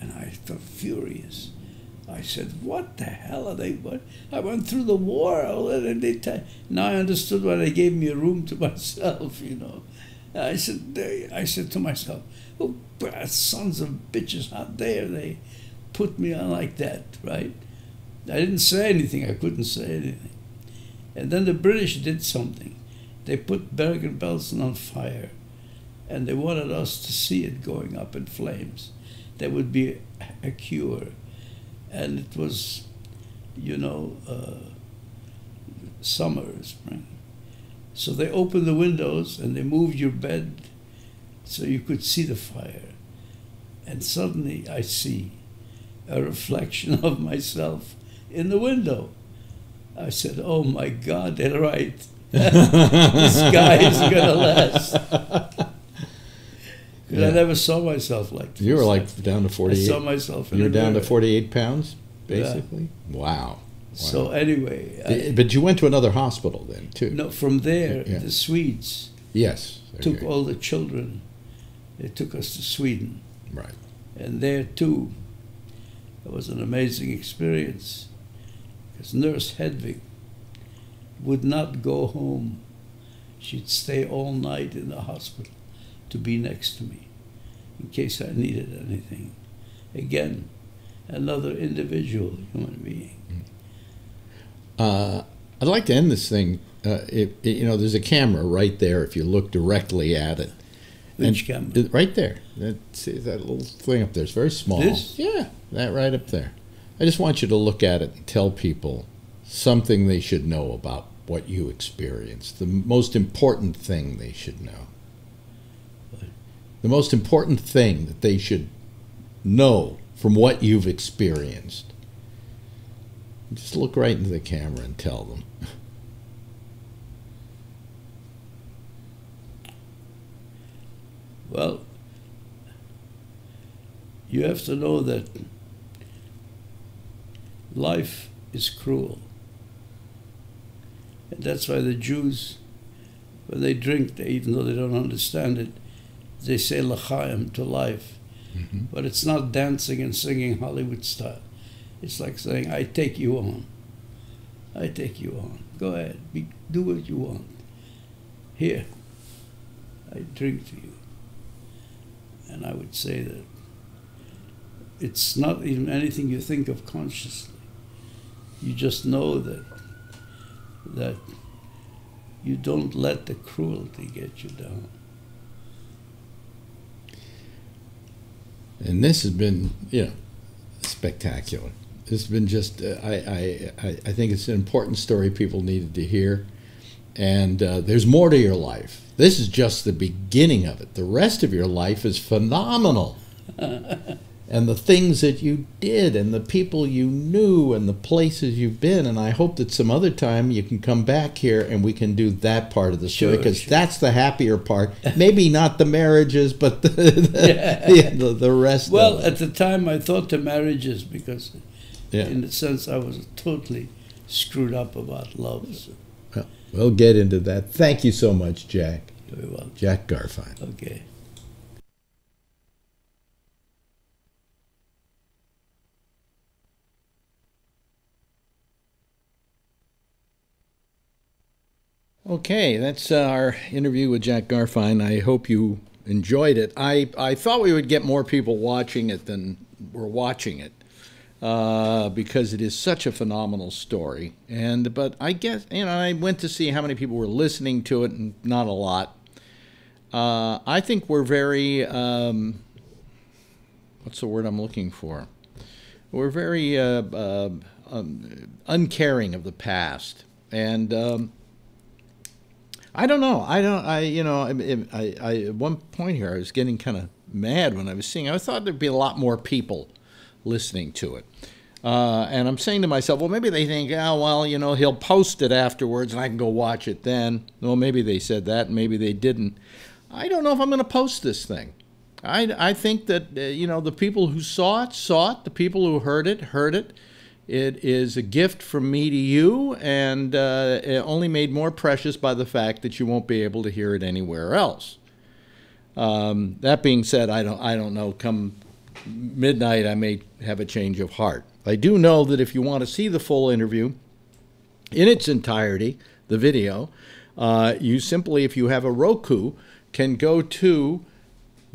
And I felt furious. I said, "What the hell are they? What? I went through the war. All that, and they ta- now I understood why they gave me a room to myself. You know." And I said, they, "I said to myself, oh, sons of bitches! How dare they put me on like that? Right? I didn't say anything. I couldn't say anything. And then the British did something. They put Bergen-Belsen on fire, and they wanted us to see it going up in flames. There would be a cure, and it was, you know, uh, summer, spring. So they opened the windows and they moved your bed so you could see the fire. And suddenly I see a reflection of myself in the window. I said, Oh my God, they're right. this guy going to last. 'Cause Yeah. I never saw myself like this. You were like down to I 48. saw myself You're the down to 48 pounds, Yeah. basically? Wow. So anyway, I- But you went to another hospital then, too? no, from there, Yeah. the Swedes Yes. took all the children. They took us to Sweden. Right. And there too, it was an amazing experience. Because Nurse Hedvig would not go home. She'd stay all night in the hospital to be next to me in case I needed anything. Again, another individual human being. Uh, I'd like to end this thing. Uh, it, it- you know, there's a camera right there if you look directly at it. Which And- camera? Right there. That, see that little thing up there? It's very small. This? Yeah, that right up there. I just want you to look at it and tell people something they should know about what you experienced. The most important thing they should know. The most important thing that they should know from what you've experienced. Just look right into the camera and tell them. Well, you have to know that life is cruel. And that's why the Jews, when they drink, they, even though they don't understand it, they say l'chaim to life. Mhm. But it's not dancing and singing Hollywood style. It's like saying, I take you on. I take you on. Go ahead. Be, do what you want. Here, I drink to you. And I would say that it's not even anything you think of consciously. You just know that that you don't let the cruelty get you down. And this has been, you know, spectacular. This has been just, uh, I, I, I I think it's an important story people needed to hear. And uh, there's more to your life. This is just the beginning of it. The rest of your life is phenomenal. and the things that you did, and the people you knew, and the places you've been. And I hope that some other time you can come back here and we can do that part of the show Sure, because sure. that's the happier part. Maybe not the marriages, but the, the, Yeah. the, the rest. Well, at the time I thought the marriages because, yeah. in a sense, I was totally screwed up about love. So, We'll get into that. Thank you so much, Jack. very well. Jack Garfein. Okay. Okay, that's uh, our interview with Jack Garfein. I hope you enjoyed it. I, I thought we would get more people watching it than were watching it uh, because it is such a phenomenal story. And but I guess you know I went to see how many people were listening to it, and not a lot. Uh, I think we're very um, what's the word I'm looking for? We're very uh, uh um, uncaring of the past, and um, I don't know. I don't. I you know. I, I, I at one point here, I was getting kind of mad when I was seeing. I thought there'd be a lot more people listening to it. Uh, and I'm saying to myself, well, maybe they think, oh, well, you know, he'll post it afterwards and I can go watch it then. Well, maybe they said that, maybe they didn't. I don't know if I'm going to post this thing. I, I think that, uh, you know, the people who saw it, saw it. The people who heard it, heard it. It is a gift from me to you, and uh, only made more precious by the fact that you won't be able to hear it anywhere else. Um, that being said, I don't, I don't know. Come midnight, I may have a change of heart. I do know that if you want to see the full interview in its entirety, the video, uh, you simply, if you have a Roku, can go to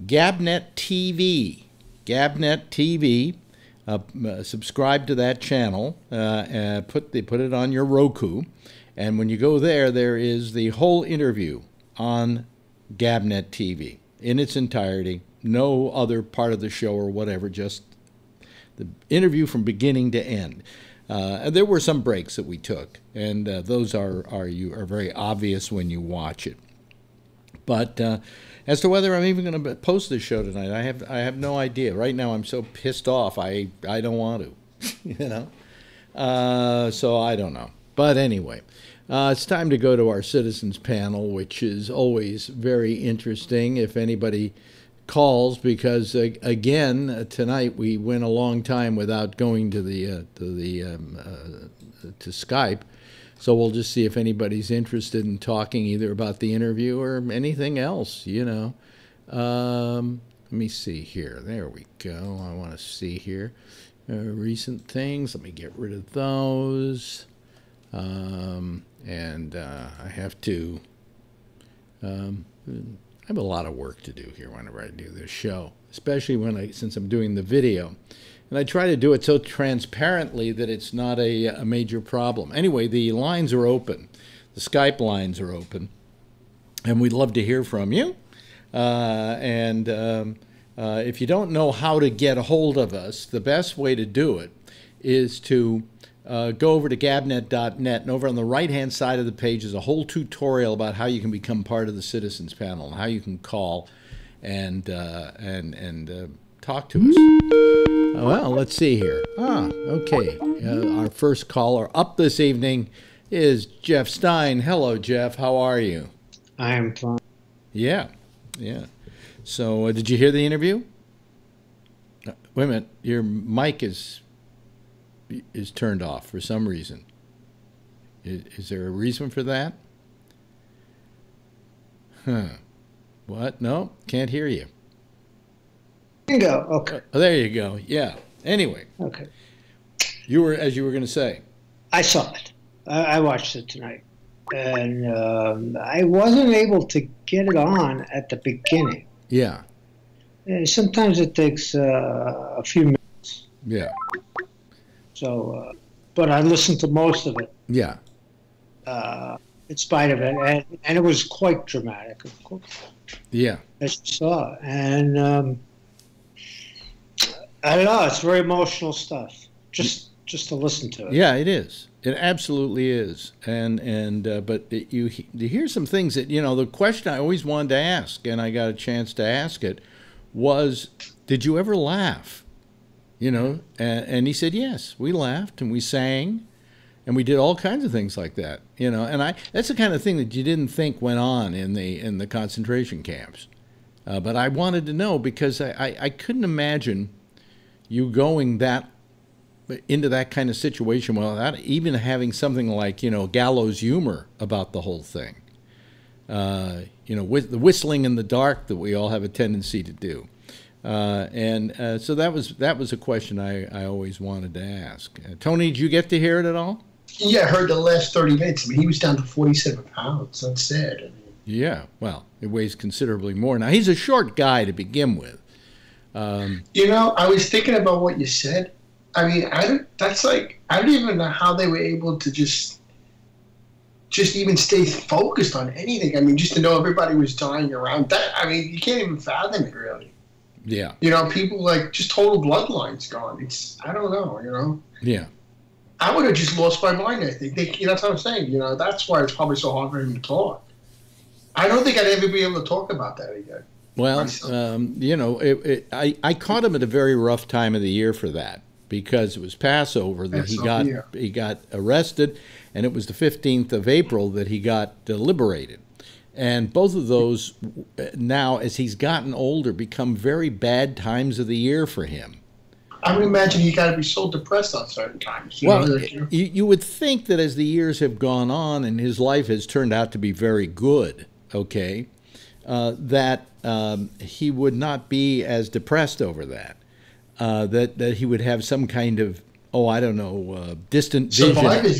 Gabnet TV. Gabnet TV. Uh, uh, subscribe to that channel. Uh, put the, put it on your Roku, and when you go there, there is the whole interview on Gabnet TV in its entirety no other part of the show or whatever, just the interview from beginning to end. Uh, there were some breaks that we took, and uh, those are, are you are very obvious when you watch it. But uh, as to whether I'm even going to post this show tonight, I have I have no idea. Right now, I'm so pissed off. I I don't want to, you know. Uh, so I don't know. But anyway, uh, it's time to go to our citizens panel, which is always very interesting. If anybody calls because uh, again uh, tonight we went a long time without going to the uh, to the um, uh, to Skype. So we'll just see if anybody's interested in talking either about the interview or anything else. You know, um, let me see here. There we go. I want to see here uh, recent things. Let me get rid of those. Um, and uh, I have to. Um, have a lot of work to do here whenever I do this show, especially when I since I'm doing the video. And I try to do it so transparently that it's not a, a major problem. Anyway, the lines are open. The Skype lines are open. And we'd love to hear from you. Uh, and um, uh, if you don't know how to get a hold of us, the best way to do it is to uh, go over to gabnet.net, and over on the right hand side of the page is a whole tutorial about how you can become part of the citizens panel and how you can call and uh, and and uh, talk to us. Oh, well, let's see here. Ah, okay. Uh, our first caller up this evening is Jeff Stein. Hello, Jeff. How are you? I am fine. Yeah, yeah. So, uh, did you hear the interview? Uh, wait a minute. Your mic is is turned off for some reason. Is, is there a reason for that? Huh. What? No, can't hear you. Bingo. Okay. Oh, there you go. Yeah. Anyway. Okay. You were, as you were going to say. I saw it. I, I watched it tonight, and um, I wasn't able to get it on at the beginning. Yeah. Sometimes it takes uh, a few minutes. Yeah. So, uh, but I listened to most of it. Yeah. Uh, in spite of it, and, and it was quite dramatic, of course. Yeah. As you saw, and um, I don't know. It's very emotional stuff. Just just to listen to it. Yeah, it is. It absolutely is. And and uh, but it, you you hear some things that you know. The question I always wanted to ask, and I got a chance to ask it, was, did you ever laugh? you know and, and he said yes we laughed and we sang and we did all kinds of things like that you know and i that's the kind of thing that you didn't think went on in the in the concentration camps uh, but i wanted to know because I, I, I couldn't imagine you going that into that kind of situation without even having something like you know gallows humor about the whole thing uh, you know with the whistling in the dark that we all have a tendency to do uh, and uh, so that was that was a question I, I always wanted to ask. Uh, Tony, did you get to hear it at all? Yeah, I heard the last 30 minutes. I mean, he was down to 47 pounds. That's sad. I mean, Yeah, well, it weighs considerably more. Now, he's a short guy to begin with. Um, you know, I was thinking about what you said. I mean, I don't, that's like I don't even know how they were able to just just even stay focused on anything. I mean, just to know everybody was dying around that. I mean, you can't even fathom it really. yeah, You know, people like just total bloodlines gone. It's I don't know. You know, yeah. I would have just lost my mind. I think they, you know, that's what I'm saying. You know, that's why it's probably so hard for him to talk. I don't think I'd ever be able to talk about that again. Well, um, you know, it, it, I, I caught him at a very rough time of the year for that because it was Passover that he got yeah. he got arrested, and it was the fifteenth of April that he got uh, liberated. And both of those uh, now, as he's gotten older, become very bad times of the year for him. I would imagine he got to be so depressed on certain times. You Well, know? you, you would think that as the years have gone on and his life has turned out to be very good, okay, uh, that um, he would not be as depressed over that. Uh, that that he would have some kind of oh I don't know uh, distant vision.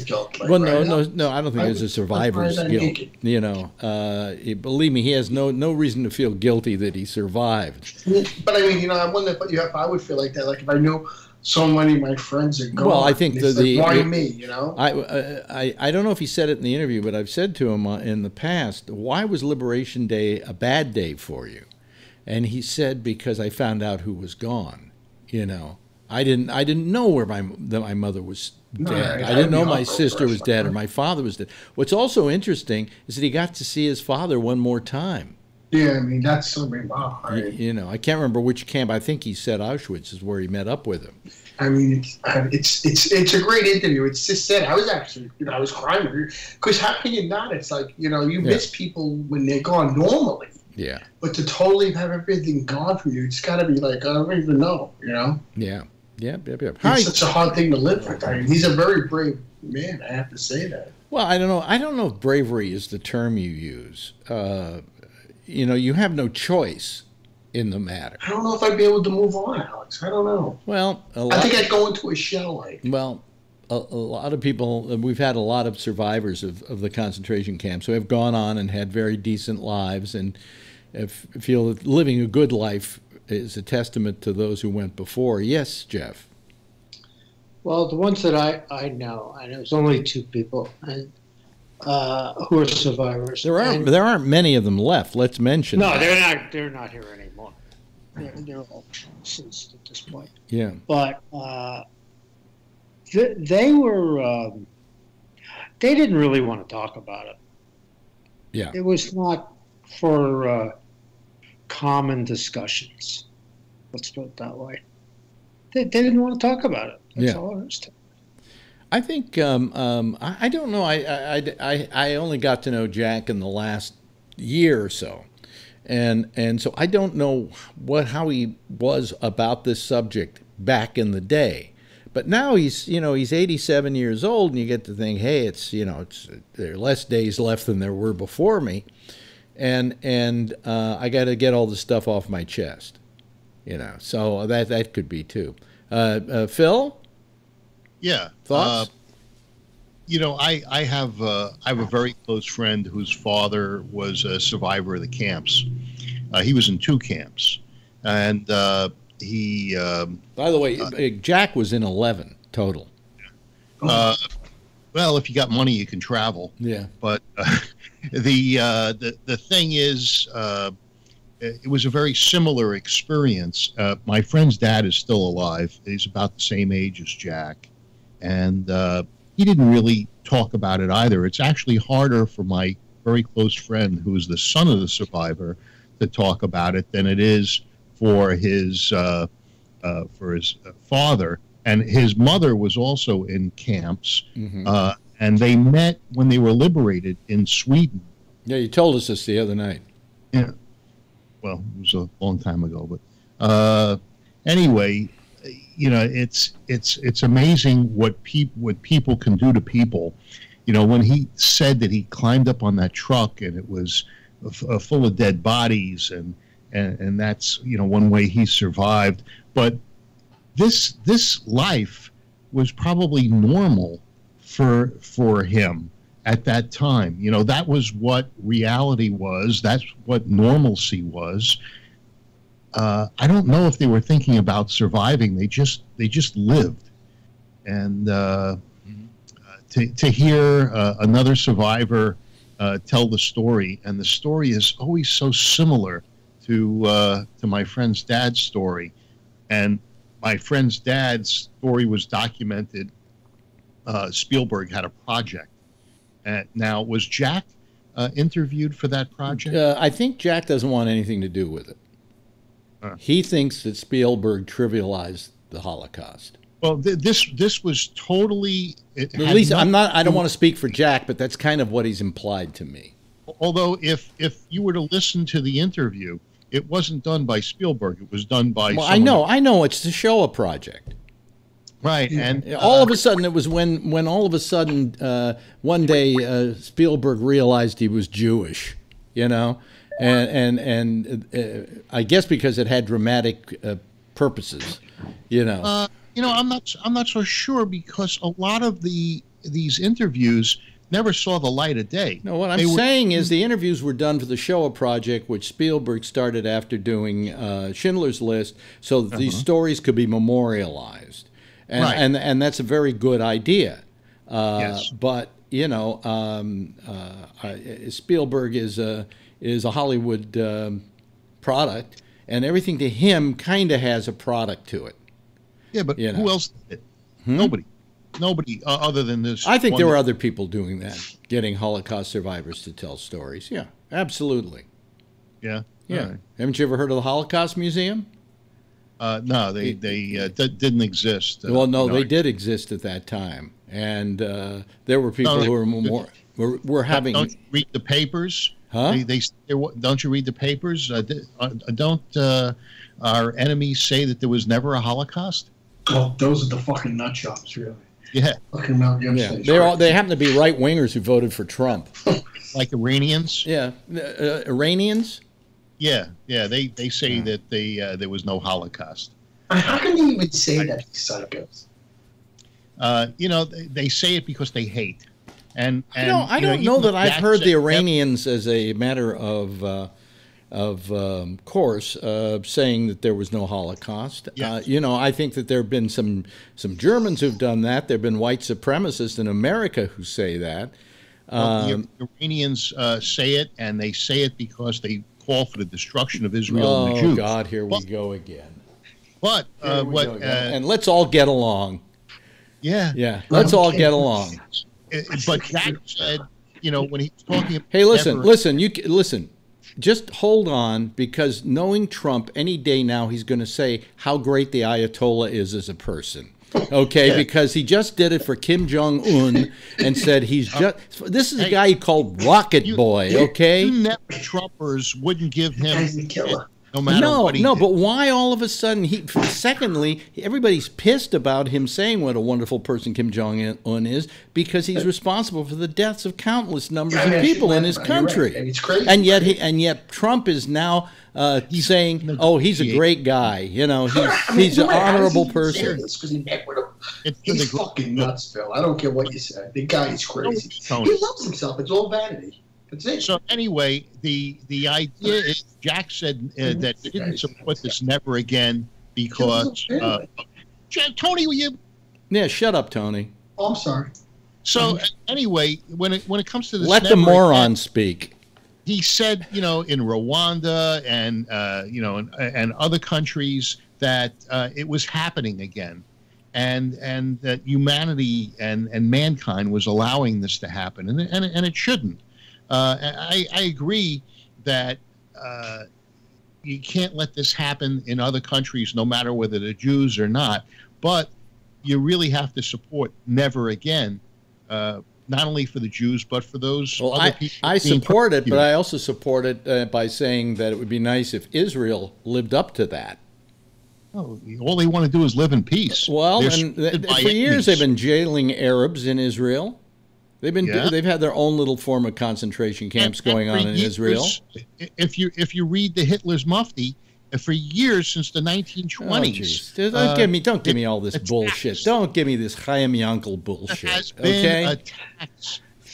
guilt. Like, well, no, right? no, no. I don't think I it's a survivor's that's why I guilt. You know, uh, believe me, he has no no reason to feel guilty that he survived. But I mean, you know, I wonder if, you know, if I would feel like that. Like if I knew so many of my friends are gone. Well, I think it's the- like, why the- me? You know. I, uh, I I don't know if he said it in the interview, but I've said to him uh, in the past, why was Liberation Day a bad day for you? And he said because I found out who was gone. You know, I didn't I didn't know where my that my mother was No, dead. I- I didn't I'd know my sister was dead or my father was dead. What's also interesting is that he got to see his father one more time. Yeah, I mean that's so I mean, wow. I Y- mean, You know, I can't remember which camp. I think he said Auschwitz is where he met up with him. I mean, it's, it's it's it's a great interview. It's just sad. I was actually, you know, I was crying because how can you not? It's like you know, you Yeah. miss people when they're gone normally, Yeah, but to totally have everything gone from you, it's got to be like I don't even know. You know, yeah, yeah, yeah, yeah. it's Hi, such a hard thing to live with. I mean, he's a very brave man. I have to say that. Well, I don't know. I don't know if bravery is the term you use. Uh, you know, you have no choice in the matter. I don't know if I'd be able to move on, Alex. I don't know. Well, a I lot. think I'd go into a shell. Like, well, a, a lot of people. uh, We've had a lot of survivors of, of the concentration camps who have gone on and had very decent lives, and if, feel that living a good life is a testament to those who went before. Yes, Jeff. Well, the ones that I, I know, and it was only two people, and uh, who are survivors. There aren't And- there aren't many of them left. Let's mention. no, that. they're not. They're not here anymore. They're, they're all deceased at this point. Yeah. But uh, th- they were. Um, they didn't really want to talk about it. Yeah. It was not for uh, common discussions. Let's put it that way. They, they didn't want to talk about it. That's Yeah. all there is to it. I think um, um, I, I don't know. I, I, I, I only got to know Jack in the last year or so, and and so I don't know what how he was about this subject back in the day. But now he's you know he's 87 years old, and you get to think, hey, it's you know it's there are less days left than there were before me, and and uh, I got to get all the stuff off my chest, you know. So that that could be too. Uh, uh, Phil, Yeah. thoughts? Uh, you know, I I have uh, I have a very close friend whose father was a survivor of the camps. Uh, he was in two camps, and uh, he um, By the way, uh, Jack was in 11 total. uh, well, if you got money, you can travel. Yeah. But uh, the uh, the the thing is, uh, it was a very similar experience. Uh, my friend's dad is still alive. He's about the same age as Jack, and uh, he didn't really talk about it either. It's actually harder for my very close friend, who is the son of the survivor, to talk about it than it is for his uh, uh, for his father. And his mother was also in camps, Mhm. uh, and they met when they were liberated in Sweden. Yeah, you told us this the other night. Yeah, well, it was a long time ago, but uh, anyway, you know, it's it's it's amazing what people what people can do to people. You know, when he said that he climbed up on that truck and it was uh, full of dead bodies, and, and and that's you know one way he survived. But this this life was probably normal for for him at that time. You know, that was what reality was. That's what normalcy was. Uh, I don't know if they were thinking about surviving. They just they just lived, and uh, to to hear uh, another survivor uh, tell the story, and the story is always so similar to uh, to my friend's dad's story, and my friend's dad's story was documented. Uh, Spielberg had a project. And now, was Jack uh, interviewed for that project? Uh, I think Jack doesn't want anything to do with it. He thinks that Spielberg trivialized the Holocaust. Well, th- this this was totally. At least I'm not. I don't want to speak for Jack, but that's kind of what he's implied to me. Although, if if you were to listen to the interview, it wasn't done by Spielberg. It was done by. Well, I know. I know. It's the Shoah project. right? And all uh, of a sudden, it was when when all of a sudden uh, one day uh, Spielberg realized he was Jewish, you know, and and and uh, I guess because it had dramatic uh, purposes, you know. Uh, you know, I'm not. I'm not so sure because a lot of the these interviews never saw the light of day. No, what I'm They were- saying is the interviews were done for the Shoah Project, which Spielberg started after doing uh, Schindler's List, so that these stories could be memorialized, and Uh-huh. Right. and and that's a very good idea. Uh, Yes. But you know, um, uh, uh, Spielberg is a is a Hollywood um, product, and everything to him kind of has a product to it. Yeah, but you know. who else did it? Nobody. Nobody uh, other than this. I think there were other people doing that, getting Holocaust survivors to tell stories. Yeah, absolutely. Yeah. Yeah. Right. Haven't you ever heard of the Holocaust Museum? Uh, no, they they uh, didn't exist. Uh, well, no, know, they did exist at that time, and uh, there were people No, who were more were, were having. Don't you read the papers? Huh? They, they, they don't you read the papers? Uh, uh, don't uh, our enemies say that there was never a Holocaust? Oh, those are the fucking nut jobs, really. Yeah, Looking around Yeah, yesterday. they all they happen to be right wingers who voted for Trump. like Iranians. Yeah, uh, Iranians. Yeah, yeah. They they say that they uh, there was no Holocaust. How can they even say that he's psychos? Uh, you know, they, they say it because they hate. And, I don't, I don't even know that I've heard the Jackson- Iranians as a matter of uh, of um, course uh, saying that there was no Holocaust. Uh, you know, I think that there have been some some Germans who've done that. There have been white supremacists in America who say that. Well, the Um, Iranians uh, say it, and they say it because they call for the destruction of Israel and the oh God, here we go again. But uh, what? go Uh, again. and let's all get along. yeah, Yeah, let's all get along. Uh, But Jack said, you know, when he was talking. About Hey, listen, never- listen, you listen. Just hold on, because knowing Trump, any day now he's going to say how great the Ayatollah is as a person. Okay, because he just did it for Kim Jong Un and said he's just. This is a guy he called Rocket you- Boy. Okay. You never Trumpers wouldn't give him Guy's the killer. No matter No, what he no, did. but why all of a sudden he? Secondly, everybody's pissed about him saying what a wonderful person Kim Jong Un is because he's responsible for the deaths of countless numbers I of mean, people in you're his right, country. and it's crazy. And yet, he, and yet, Trump is now uh, saying, "Oh, he's a great guy. You know, he's I mean, he's an you're right. How does honorable he person." say this? 'Cause he met with him. He's fucking nuts, Phil. I don't care what you say. The guy is crazy. Tony. He loves himself. It's all vanity. That's it. So anyway, the the idea is Jack said uh, that he didn't support this never again because uh, Jack- Tony, will you? Yeah, shut up, Tony. Oh, I'm sorry. So anyway, when it when it comes to this, Let the moron again, speak. he said, you know, in Rwanda and uh, you know and, and other countries that uh, it was happening again, and and that humanity and and mankind was allowing this to happen, and and, and it shouldn't. Uh, I I agree that. Uh, you can't let this happen in other countries, no matter whether they're Jews or not. But you really have to support never again, uh, not only for the Jews but for those Well, I. I support it, but. I also support it uh, by saying that it would be nice if Israel lived up to that. Oh, all they want to do is live in peace. Well, and for years enemies. they've been jailing Arabs in Israel. They've been Yeah. they've had their own little form of concentration camps And- and going on in years, Israel. If you if you read the Hitler's Mufti, for years since the 1920s. Oh, jeez. don't Uh, give me don't give it- me all this bullshit. tax. Don't give me this Chaim Yankel bullshit. has been okay.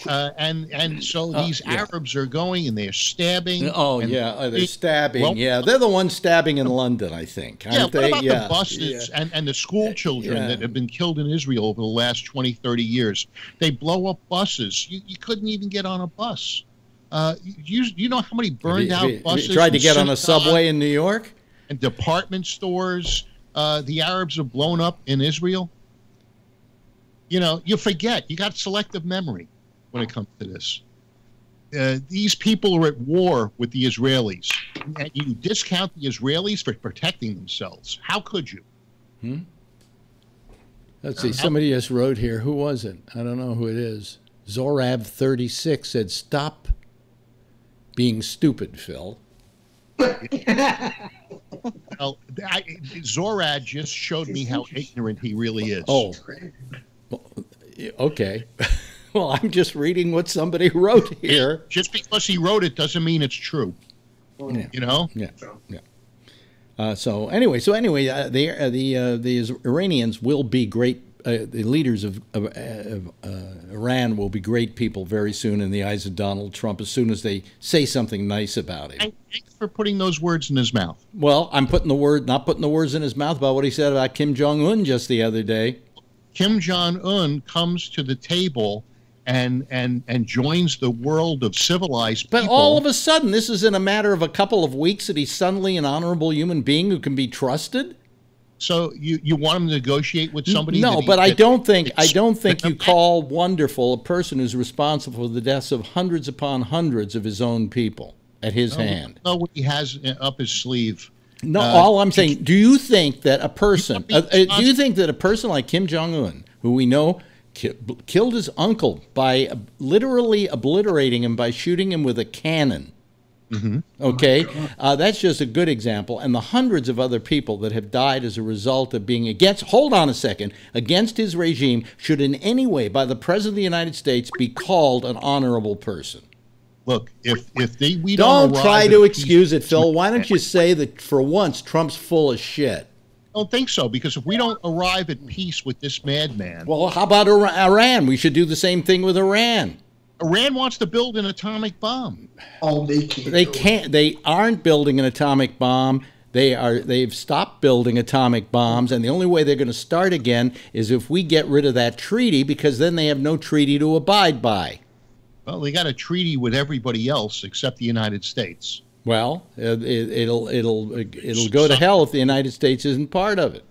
A tax. Uh, and and so Uh, these yeah. Arabs are going and they're stabbing. Oh and- yeah, uh, they're it- stabbing. well- yeah, they're the ones stabbing in London, I think. Yeah, aren't what they? about yeah. the buses yeah. and, and the school children Yeah. that have been killed in Israel over the last 20, 30 years? They blow up buses. You, you couldn't even get on a bus. Uh, you, you know how many burned Have out you- have you buses? tried to get on a subway in New York? And department stores uh, the Arabs have blown up in Israel? You know, you forget. You got selective memory when it comes to this. Uh, these people are at war with the Israelis, and you discount the Israelis for protecting themselves. How could you? Let's see. Somebody just wrote here. Who was it? I don't know who it is. Zorab thirty six said, "Stop being stupid, Phil." Well, I, Zorad just showed me how ignorant he really is. Oh, okay. well, I'm just reading what somebody wrote here. just because he wrote it doesn't mean it's true. Yeah. You know, Yeah, yeah. Uh, so anyway, so anyway, uh, the uh, the uh, the Iranians will be great. Uh, the leaders of, of, of uh, Iran will be great people very soon in the eyes of Donald Trump. As soon as they say something nice about him. Thank- thanks for putting those words in his mouth. Well, I'm putting the word, not putting the words in his mouth about what he said about Kim Jong Un just the other day. Kim Jong Un comes to the table and and and joins the world of civilized But people. all of a sudden, this is in a matter of a couple of weeks that he's suddenly an honorable human being who can be trusted. so you you want him to negotiate with somebody? No, he- but I that- don't think I don't think you call wonderful a person who's responsible for the deaths of hundreds upon hundreds of his own people at his hand. know what he has up his sleeve. No, Uh, all I'm saying, do you think that a person, uh, uh, do you think that a person like Kim Jong Un, who we know ki- killed his uncle by uh, literally obliterating him by shooting him with a cannon? Okay, uh, that's just a good example, and the hundreds of other people that have died as a result of being against. Hold on a second, against his regime should in any way, by the president of the United States, be called an honorable person. Look, if if they we don't, Don't try to excuse it, Phil. Why don't you say that for once Trump's full of shit? I don't think so because if we don't arrive at peace with this madman, Well, how about Iran? We should do the same thing with Iran. Iran wants to build an atomic bomb. Oh, they can't. They can't. They aren't building an atomic bomb. They are. They've stopped building atomic bombs, and the only way they're going to start again is if we get rid of that treaty, because then they have no treaty to abide by. Well, they got a treaty with everybody else except the United States. Well, it, it, it'll it'll it'll go to hell if the United States isn't part of it.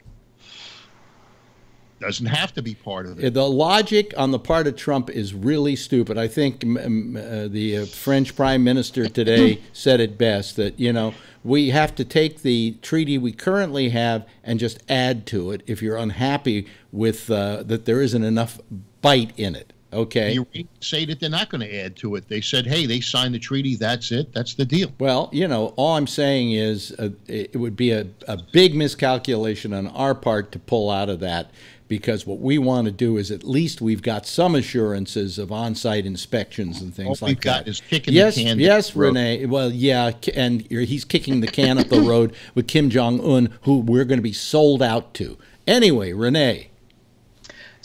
Doesn't have to be part of it. The logic on the part of Trump is really stupid. I think uh, the uh, French Prime Minister today said it best that, you know, we have to take the treaty we currently have and just add to it if you're unhappy with uh, that there isn't enough bite in it. Okay. The Iranians say that they're not going to add to it. They said, "Hey, they signed the treaty. That's it. That's the deal." Well, you know, all I'm saying is uh, it would be a, a big miscalculation on our part to pull out of that because what we want to do is at least we've got some assurances of on-site inspections and things All like we've got that. is kicking yes, the can. yes, the. Renee. Well, yeah, and he's kicking the can up the road with Kim Jong Un, who we're going to be sold out to. Anyway, Renee.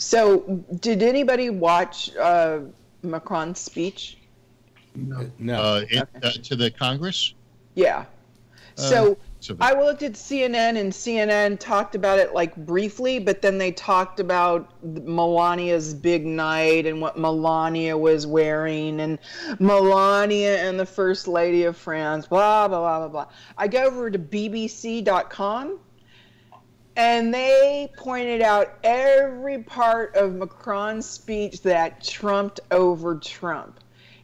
So, did anybody watch uh, Macron's speech? No. No. Uh, it, uh, to the Congress. Yeah. Uh, So, So I looked at CNN, and CNN talked about it like briefly, but then they talked about Melania's big night and what Melania was wearing, and Melania and the First Lady of France, blah, blah, blah, blah, blah. I go over to BBC.com, and they pointed out every part of Macron's speech that trumped over Trump.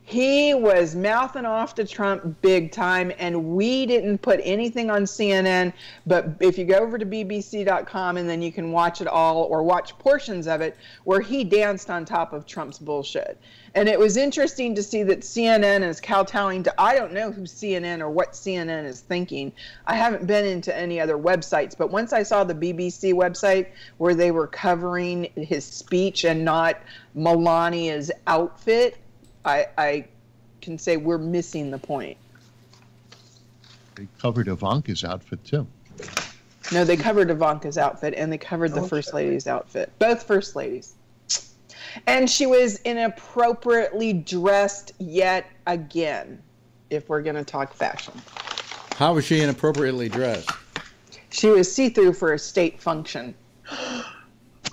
He was mouthing off to Trump big time, and we didn't put anything on CNN. But if you go over to BBC.com and then you can watch it all or watch portions of it where he danced on top of Trump's bullshit. And it was interesting to see that CNN is kowtowing to, I don't know who CNN or what CNN is thinking. I haven't been into any other websites, but once I saw the BBC website where they were covering his speech and not Melania's outfit, I, I can say we're missing the point. they covered Ivanka's outfit too. No, they covered Ivanka's outfit and they covered the oh, first lady's outfit. Both first ladies. And she was inappropriately dressed yet again, if we're going to talk fashion. How was she inappropriately dressed? She was see through for a state function.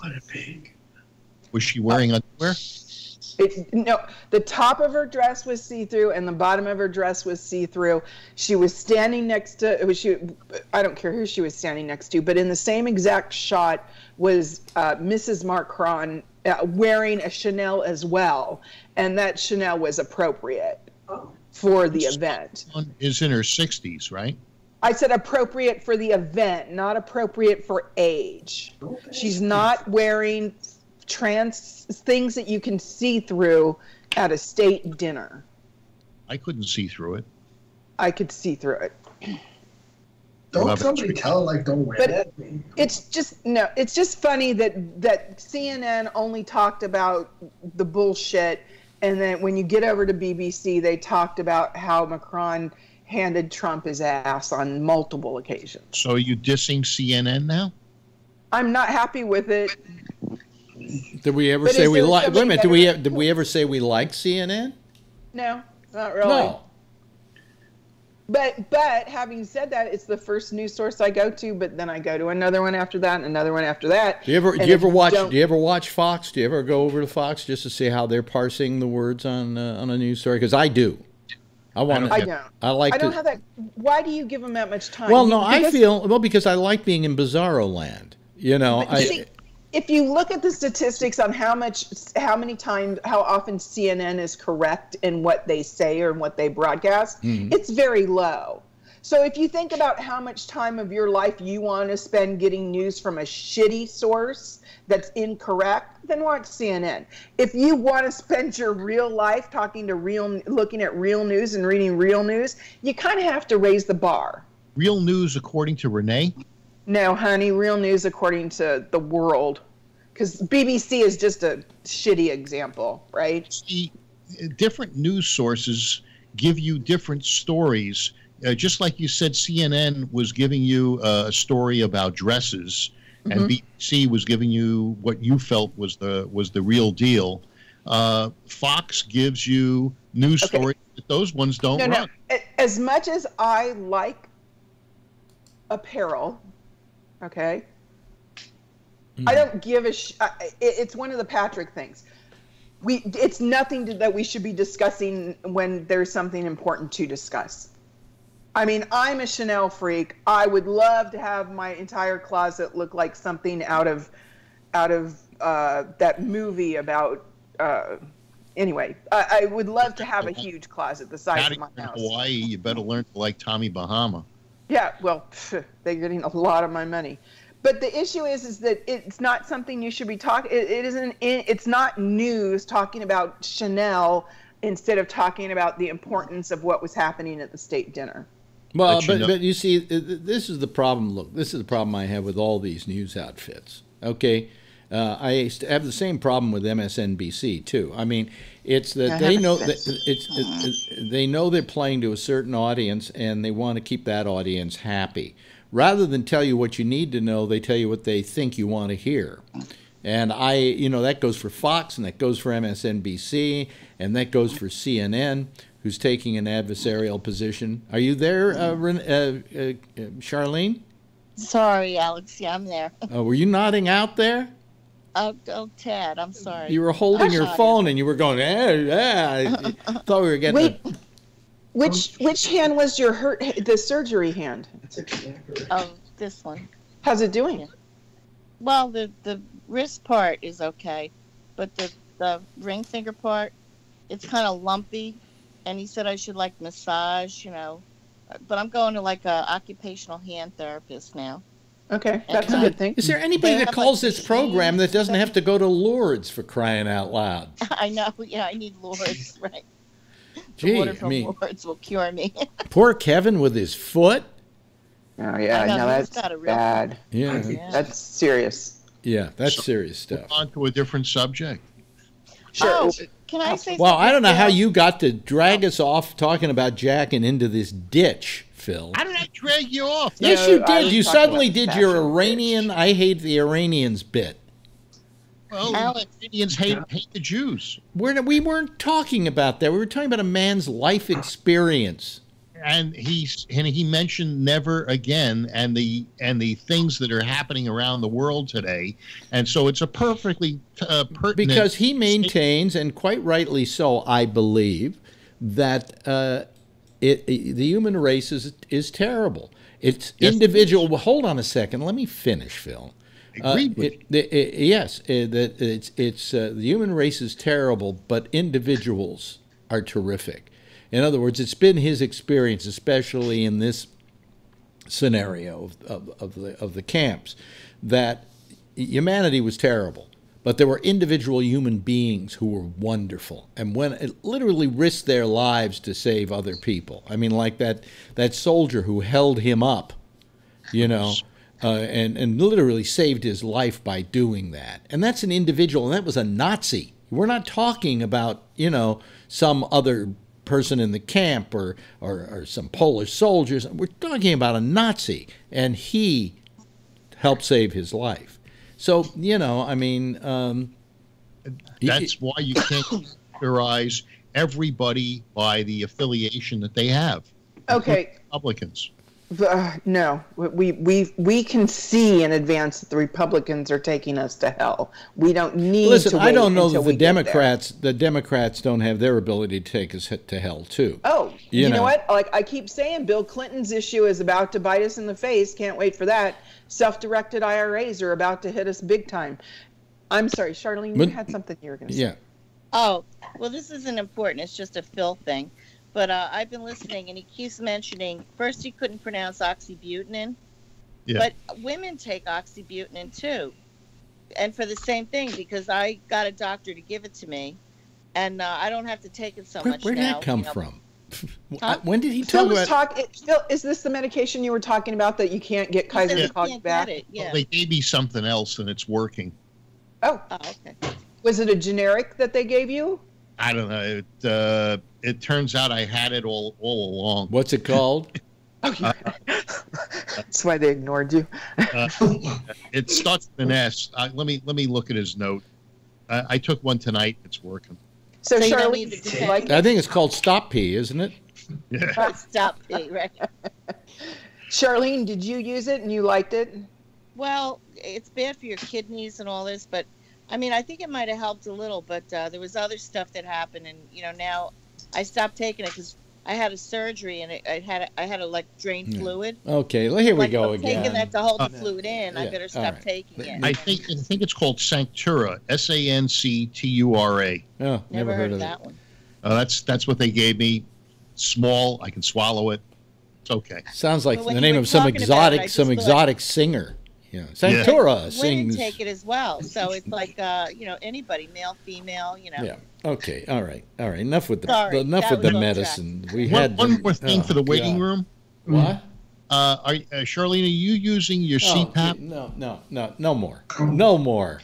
What a pig. Was she wearing underwear? It, no, the top of her dress was see through, and the bottom of her dress was see through. She was standing next to. It was she. I don't care who she was standing next to, but in the same exact shot was uh, Mrs. Macron uh, wearing a Chanel as well, and that Chanel was appropriate for the event. One is in her 60s, right? I said appropriate for the event, not appropriate for age. She's not wearing trans things that you can see through at a state dinner. I couldn't see through it. I could see through it. Don't Love it. somebody tell her, like, don't wear But- that. man. It's just no, it's just funny that that CNN only talked about the bullshit and then when you get over to BBC they talked about how Macron handed Trump his ass on multiple occasions. So are you dissing CNN now? I'm not happy with it. Did we ever But say we like? Wait a minute. Did we did we ever say we like CNN? No, not really. No. But but having said that, it's the first news source I go to. But then I go to another one after that, and another one after that. Do you ever do you ever watch don't- you ever watch Fox? Do you ever go over to Fox just to see how they're parsing the words on uh, on a news story? Because I do. I want. I to. don't. I like I don't to. have that. Why do you give them that much time? well, no, I feel well because I like being in Bizarro Land. You know, I. see, if you look at the statistics on how much, how many times, how often CNN is correct in what they say or in what they broadcast, Mm-hmm. it's very low. So if you think about how much time of your life you want to spend getting news from a shitty source that's incorrect, then watch CNN. If you want to spend your real life talking to real, looking at real news and reading real news, you kind of have to raise the bar. Real news, according to Renee. No, honey, real news according to the world. Because BBC is just a shitty example, right? See, different news sources give you different stories. Uh, just like you said, CNN was giving you uh, a story about dresses, and BBC was giving you what you felt was the was the real deal. Uh, Fox gives you news Okay. stories that those ones don't No, run. no. As much as I like apparel, okay, I don't give a. Sh- I, I- it's one of the Patrick things. We. It's nothing to, that we should be discussing when there's something important to discuss. I mean, I'm a Chanel freak. I would love to have my entire closet look like something out of, out of uh, that movie about. Uh, anyway, I, I would love to have a huge closet the size Now of my in house. Hawaii, you better learn to like Tommy Bahama. Yeah, well, they're getting a lot of my money. But the issue is, is that it's not something you should be talking. It, it isn't. It's not news talking about Chanel instead of talking about the importance of what was happening at the state dinner. Well, But you but, know- but you see, th- th- this is the problem. Look, this is the problem I have with all these news outfits. Okay, uh, I have the same problem with MSNBC too. I mean, it's that I they know that it's it, it- they know they're playing to a certain audience, and they want to keep that audience happy. Rather than tell you what you need to know, they tell you what they think you want to hear. And I, you know, that goes for Fox, and that goes for MSNBC, and that goes for CNN, who's taking an adversarial position. Are you there, uh, uh, uh, uh, Charlene? Sorry, Alex. Yeah, I'm there. Uh, were you nodding out there? Oh, oh Ted, I'm sorry. You were holding your Hush. phone, and you were going, eh, yeah. I thought we were getting. Wait, a- which which hand was your hurt? The surgery hand. That's exactly Oh, this one. How's it doing? Yeah. Well, the the wrist part is okay, but the the ring finger part, it's kind of lumpy. And he said I should like massage, you know. But I'm going to like a occupational hand therapist now. Okay, that's a Okay. good thing. Is there anybody They that calls like, this program that doesn't have to go to Lourdes for crying out loud? I know. Yeah, I need Lourdes, right? The Gee, water I from mean, Lourdes will cure me. poor Kevin with his foot. Oh yeah, I know, no, he's that's a real- bad. Yeah, Yeah. That's serious. yeah, that's serious stuff. On to a different subject. Sure. Oh, can I say Well, I don't know how you got to drag us off talking about Jack and into this ditch Phil. How did I drag you off? Yes, No, you did. You suddenly did your bitch. Iranian. I hate the Iranians bit. Well, the Indians hate hate the Jews, We're, we weren't talking about that. We were talking about a man's life experience. and he's and he mentioned never again, and the and the things that are happening around the world today, and so it's a perfectly uh, pertinent. Because he maintains, and quite rightly so, I believe, that uh, it, it- the human race is is terrible. It's Yes. individual. Well, hold on a second. Let me finish, Phil. Uh, Agreed with it- it- yes, uh, that it's it's uh, the human race is terrible, but individuals are terrific. In other words, it's been his experience, especially in this scenario of, of, of the of the camps, that humanity was terrible, but there were individual human beings who were wonderful, and when it literally risked their lives to save other people. I mean, like that that soldier who held him up, you know. Uh, and and literally saved his life by doing that, and that's an individual, and that was a Nazi. We're not talking about you know some other person in the camp or, or, or some Polish soldiers. We're talking about a Nazi, and he helped save his life. So, you know, I mean, um, That's why you can't categorize everybody by the affiliation that they have. Okay, Republicans. Uh, no, we we we can see in advance that the Republicans are taking us to hell. We don't need to. listen. I don't know until that the. Democrats, the Democrats don't have their ability to take us to hell too. Oh, You you, know. know. what? Like I keep saying, Bill Clinton's issue is about to bite us in the face. Can't wait for that. Self-directed IRAs are about to hit us big time. I'm sorry, Charlene, But- you had something you were going to say. Yeah. Oh, well, this isn't important. It's just a Phil thing. But uh, I've been listening, and he keeps mentioning first he couldn't pronounce oxybutynin, Yeah. but women take oxybutynin too, and for the same thing because I got a doctor to give it to me, and uh, I don't have to take it so Where, much Where did now. that come you know. from? Huh? When did he Phil talk was about? talk. It, Phil, is this the medication you were talking about that you can't get He Kaiser said to you back? it. Yeah. Well, they gave me something else and it's working. Oh, oh, okay. was it a generic that they gave you? I don't know. It, uh, it turns out I had it all all along. What's it called? Oh, you- that's why they ignored you. Uh, it starts with an S. Uh, let me let me look at his note. I, I took one tonight. It's working. So, So you don't Charlene, need to do like I think it's called Stop P, isn't it? Yeah. Stop it, right? Charlene, did you use it and you liked it? Well, it's bad for your kidneys and all this, but I mean, I think it might have helped a little. But uh, there was other stuff that happened, and you know, now I stopped taking it because I had a surgery and it, I had I had to like drain Yeah. fluid. Okay, well, here we like, go I'm taking that to hold Uh, the fluid in. I better stop right. taking it. I think I think it's called Sanctura. S A N C T U R A. Oh, Never, heard, of that. that one. Uh, that's that's what they gave me. Small. I can swallow it. It's okay. Sounds like the name of some exotic, it, some thought- exotic singer. Yeah, Sanctura Women sings. take it as well, so it's like uh, you know anybody, male, female, you know. Yeah. Okay. All right. All right. Enough with the Sorry, enough with the was off track. medicine. We One, had one the- more thing oh, for the waiting God. room. What? Uh, are, uh, Charlene, are you using your Oh, CPAP? no, no, no, no more. No more.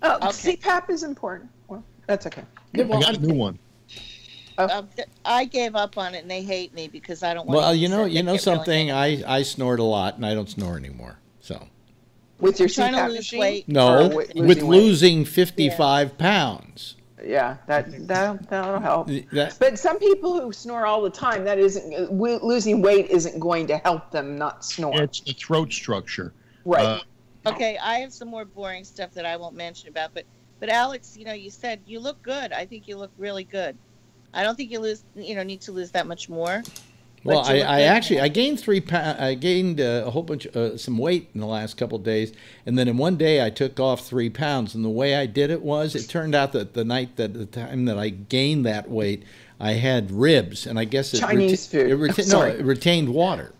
Oh, Okay. CPAP is important. Well, that's okay. Yeah, I got a new one. Uh, I gave up on it, and they hate me because I don't want. well, to you know, you know get really something. I I snort a lot, and I don't snore anymore. So With your Trying to CPAP lose machine? weight. no, Or wi- with losing weight? losing fifty-five pounds. Yeah, that that that'll help. That, But some people who snore all the time, that isn't uh, w- losing weight isn't going to help them not snore. It's the throat structure. right. Uh, Okay, I have some more boring stuff that I won't mention about, but but Alex, you know, you said you look good. I think you look really good. I don't think you lose, you know, need to lose that much more. Well, I, I actually. I gained three pounds. I gained uh, a whole bunch, uh, some weight in the last couple of days, and then in one day I took off three pounds. And the way I did it was, it turned out that the night that the time that I gained that weight, I had ribs, and I guess it Chinese food. It reta- no, it retained water.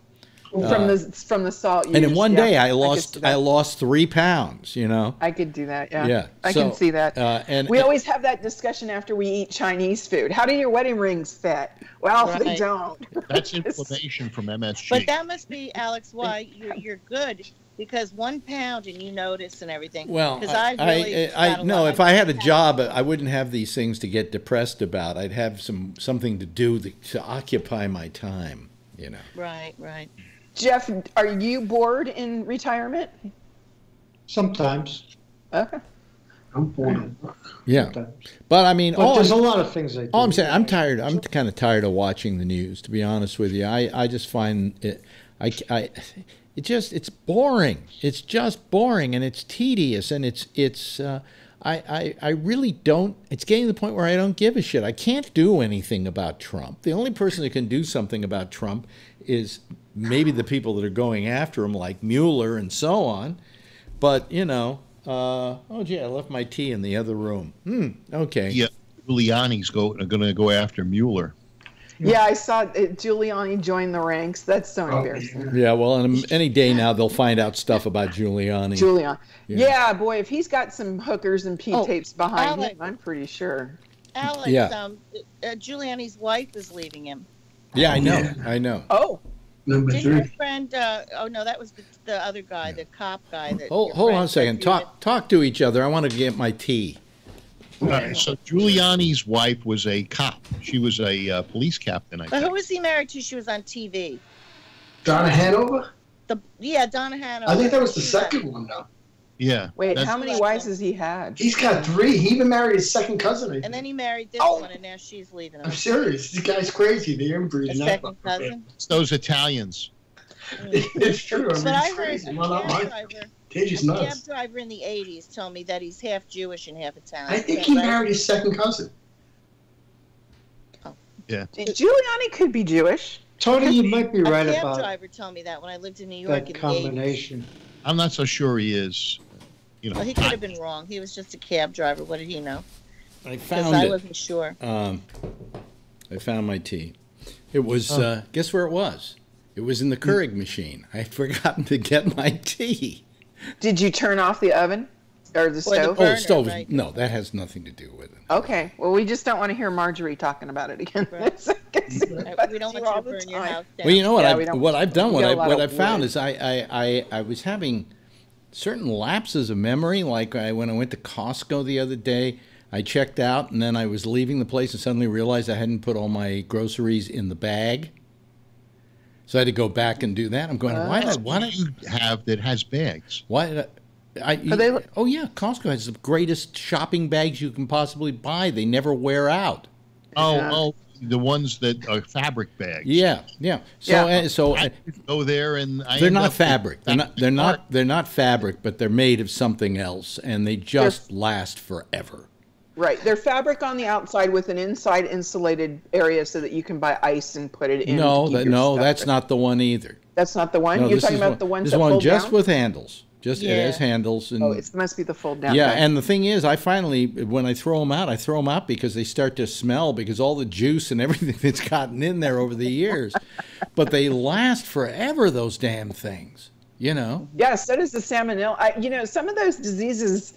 From the from the salt. uh, And in one yeah, day I lost see I, lost three pounds. You know. I could do that. Yeah. Yeah, I so, can see that. Uh, and we always have that discussion after we eat Chinese food. How do your wedding rings fit? Well, they don't. that's inflammation from MSG. But that must be Alex why you're you're good because one pound and you notice and everything. Well, 'Cause I, I really I, I, no. If I had a job, I wouldn't have these things to get depressed about. I'd have some something to do that, to occupy my time. You know. Right, right. Jeff, are you bored in retirement? Sometimes. Okay. I'm bored. Yeah, sometimes. but I mean, But all there's a I'm, lot of things I do. all I'm saying, I'm tired. I'm kind of tired of watching the news. To be honest with you, I I just find it, I I. It just it's boring. It's just boring and it's tedious and it's it's uh, I, I I really don't it's getting to the point where I don't give a shit. I can't do anything about Trump. The only person that can do something about Trump is maybe the people that are going after him like Mueller and so on. But, you know, uh, oh gee, I left my tea in the other room. Hmm, okay. Yeah, Giuliani's go, going to go after Mueller. Yeah, I saw it, Giuliani join the ranks. That's so Oh, embarrassing. yeah. Yeah, well, in any day now they'll find out stuff about Giuliani. Giuliani. Yeah. Yeah. boy, if he's got some hookers and P Oh, tapes behind Alex. him, I'm pretty sure. Alex, Yeah. um, uh, Giuliani's wife is leaving him. Yeah, I know. Yeah. I know. Oh, Number Did your three. friend? Uh, oh no, that was the, the other guy, the cop guy. That Hold, your hold friend on a second. said Talk talk to each other. I want to get my tea. Uh, so Giuliani's wife was a cop. She was a uh, police captain, I But who think. was he married to? She was on TV. Donna Hanover? The yeah, Donna Hanover. I think that was the She second one, though. Yeah. wait, That's- how many wives has he had? He's got three. He even married his second cousin. I think. And then he married this Oh. one, and now she's leaving him. I'm serious. This guy's crazy. The A inbreeding. second cousin. It's those Italians. Hmm. it's true. I mean, But I it's heard crazy. a Well, not cab mine. driver, They're just a cab driver in the '80s told me that he's half Jewish and half Italian. I think he right? married his second cousin. Oh. Yeah. Giuliani could be Jewish. Tony, you might be A right cab driver told me that when I lived in New York that in the '80s. combination. I'm not so sure he is. You know, Well, he could have been wrong. He was just a cab driver. What did he know? I Because found I it. wasn't sure. Um, I found my tea. It was. Oh. Uh, guess where it was? It was in the Keurig machine. I had forgotten to get my tea. Did you turn off the oven or the Or the stove? burner, oh, stove. right. No, that has nothing to do with it. Okay, well, we just don't want to hear Marjorie talking about it again. Right. We don't want you to the burn your house down. Well, you know what? Yeah, I, don't- what I've done, what got I a lot what I of found wood. is I, I I I was having certain lapses of memory. Like I, when I went to Costco the other day, I checked out, and then I was leaving the place, and suddenly realized I hadn't put all my groceries in the bag. So I had to go back and do that. I'm going, why did why what did do you have that has bags? why did I? I, Are they- oh yeah, Costco has the greatest shopping bags you can possibly buy. They never wear out. Oh, Yeah. oh, the ones that are fabric bags. Yeah, yeah. So Yeah. uh, so uh, I go there and I they're not fabric. They're not. They're fabric not. They're not fabric, but they're made of something else, and they just last forever. Right, they're fabric on the outside with an inside insulated area so that you can buy ice and put it in. No, that, no, that's in. not the one either. That's not the one. No, You're talking about one, the ones this that one fold just down. with handles. Just it has handles and oh, it must be the fold down. yeah. thing. And the thing is, I finally when I throw them out, I throw them out because they start to smell because all the juice and everything that's gotten in there over the years. but they last forever. Those damn things. You know. yeah, so does the salmonella. I, you know, some of those diseases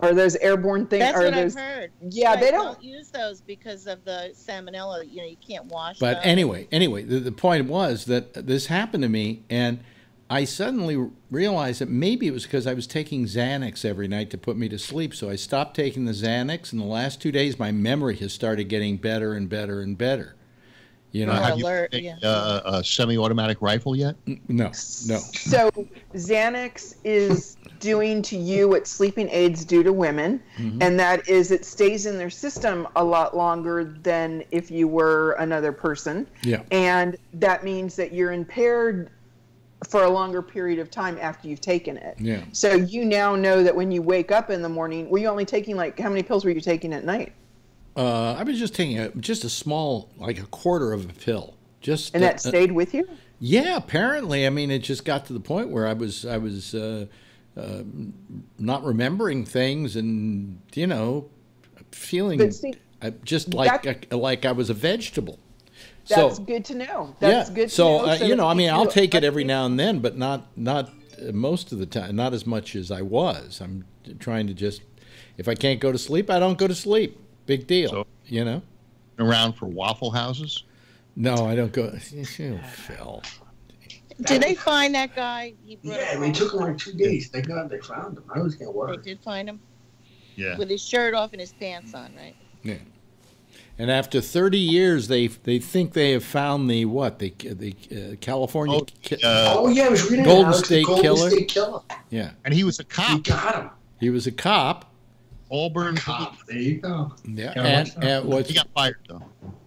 or those airborne things That's are what those. I've heard. Yeah, Right, they don't- use those because of the salmonella. You know, you can't wash. But them. anyway, anyway, the, the point was that this happened to me, and I suddenly realized that maybe it was because I was taking Xanax every night to put me to sleep. So I stopped taking the Xanax, and the last two days, my memory has started getting better and better and better. You know, More Have you taken, yeah. uh, a semi-automatic rifle yet? no, no. So Xanax is doing to you what sleeping aids do to women, Mm-hmm. and that is it stays in their system a lot longer than if you were another person. Yeah. And that means that you're impaired for a longer period of time after you've taken it. Yeah. So you now know that when you wake up in the morning, were you only taking like how many pills were you taking at night? Uh, I was just taking a, just a small, like a quarter of a pill. Just And uh, that stayed with you? Yeah, apparently. I mean, it just got to the point where I was I was uh, uh, not remembering things, and you know, feeling see, uh, just like that- like I was a vegetable. That's so good to know. That's yeah, good to so know. uh, so you know, I mean, I'll take it every now and then, but not not uh, most of the time, not as much as I was. I'm trying to just if I can't go to sleep, I don't go to sleep. Big deal, So- you know. Around for Waffle Houses? No, I don't go. Phew, Phil. Did they find that guy? He Yeah, up I mean, it took them like two days. Thank God they found him. I was getting They did find him Yeah. with his shirt off and his pants on, right? And after 30 years, they they think they have found the what the the uh, California Oh, ki- uh, oh yeah, I was reading Golden it, Alex, the State Golden Killer? State Killer. yeah and he was a You cop, got him. he was a cop Auburn. Cop. There you go. yeah Yeah, and, what's and up? what's He got fired though.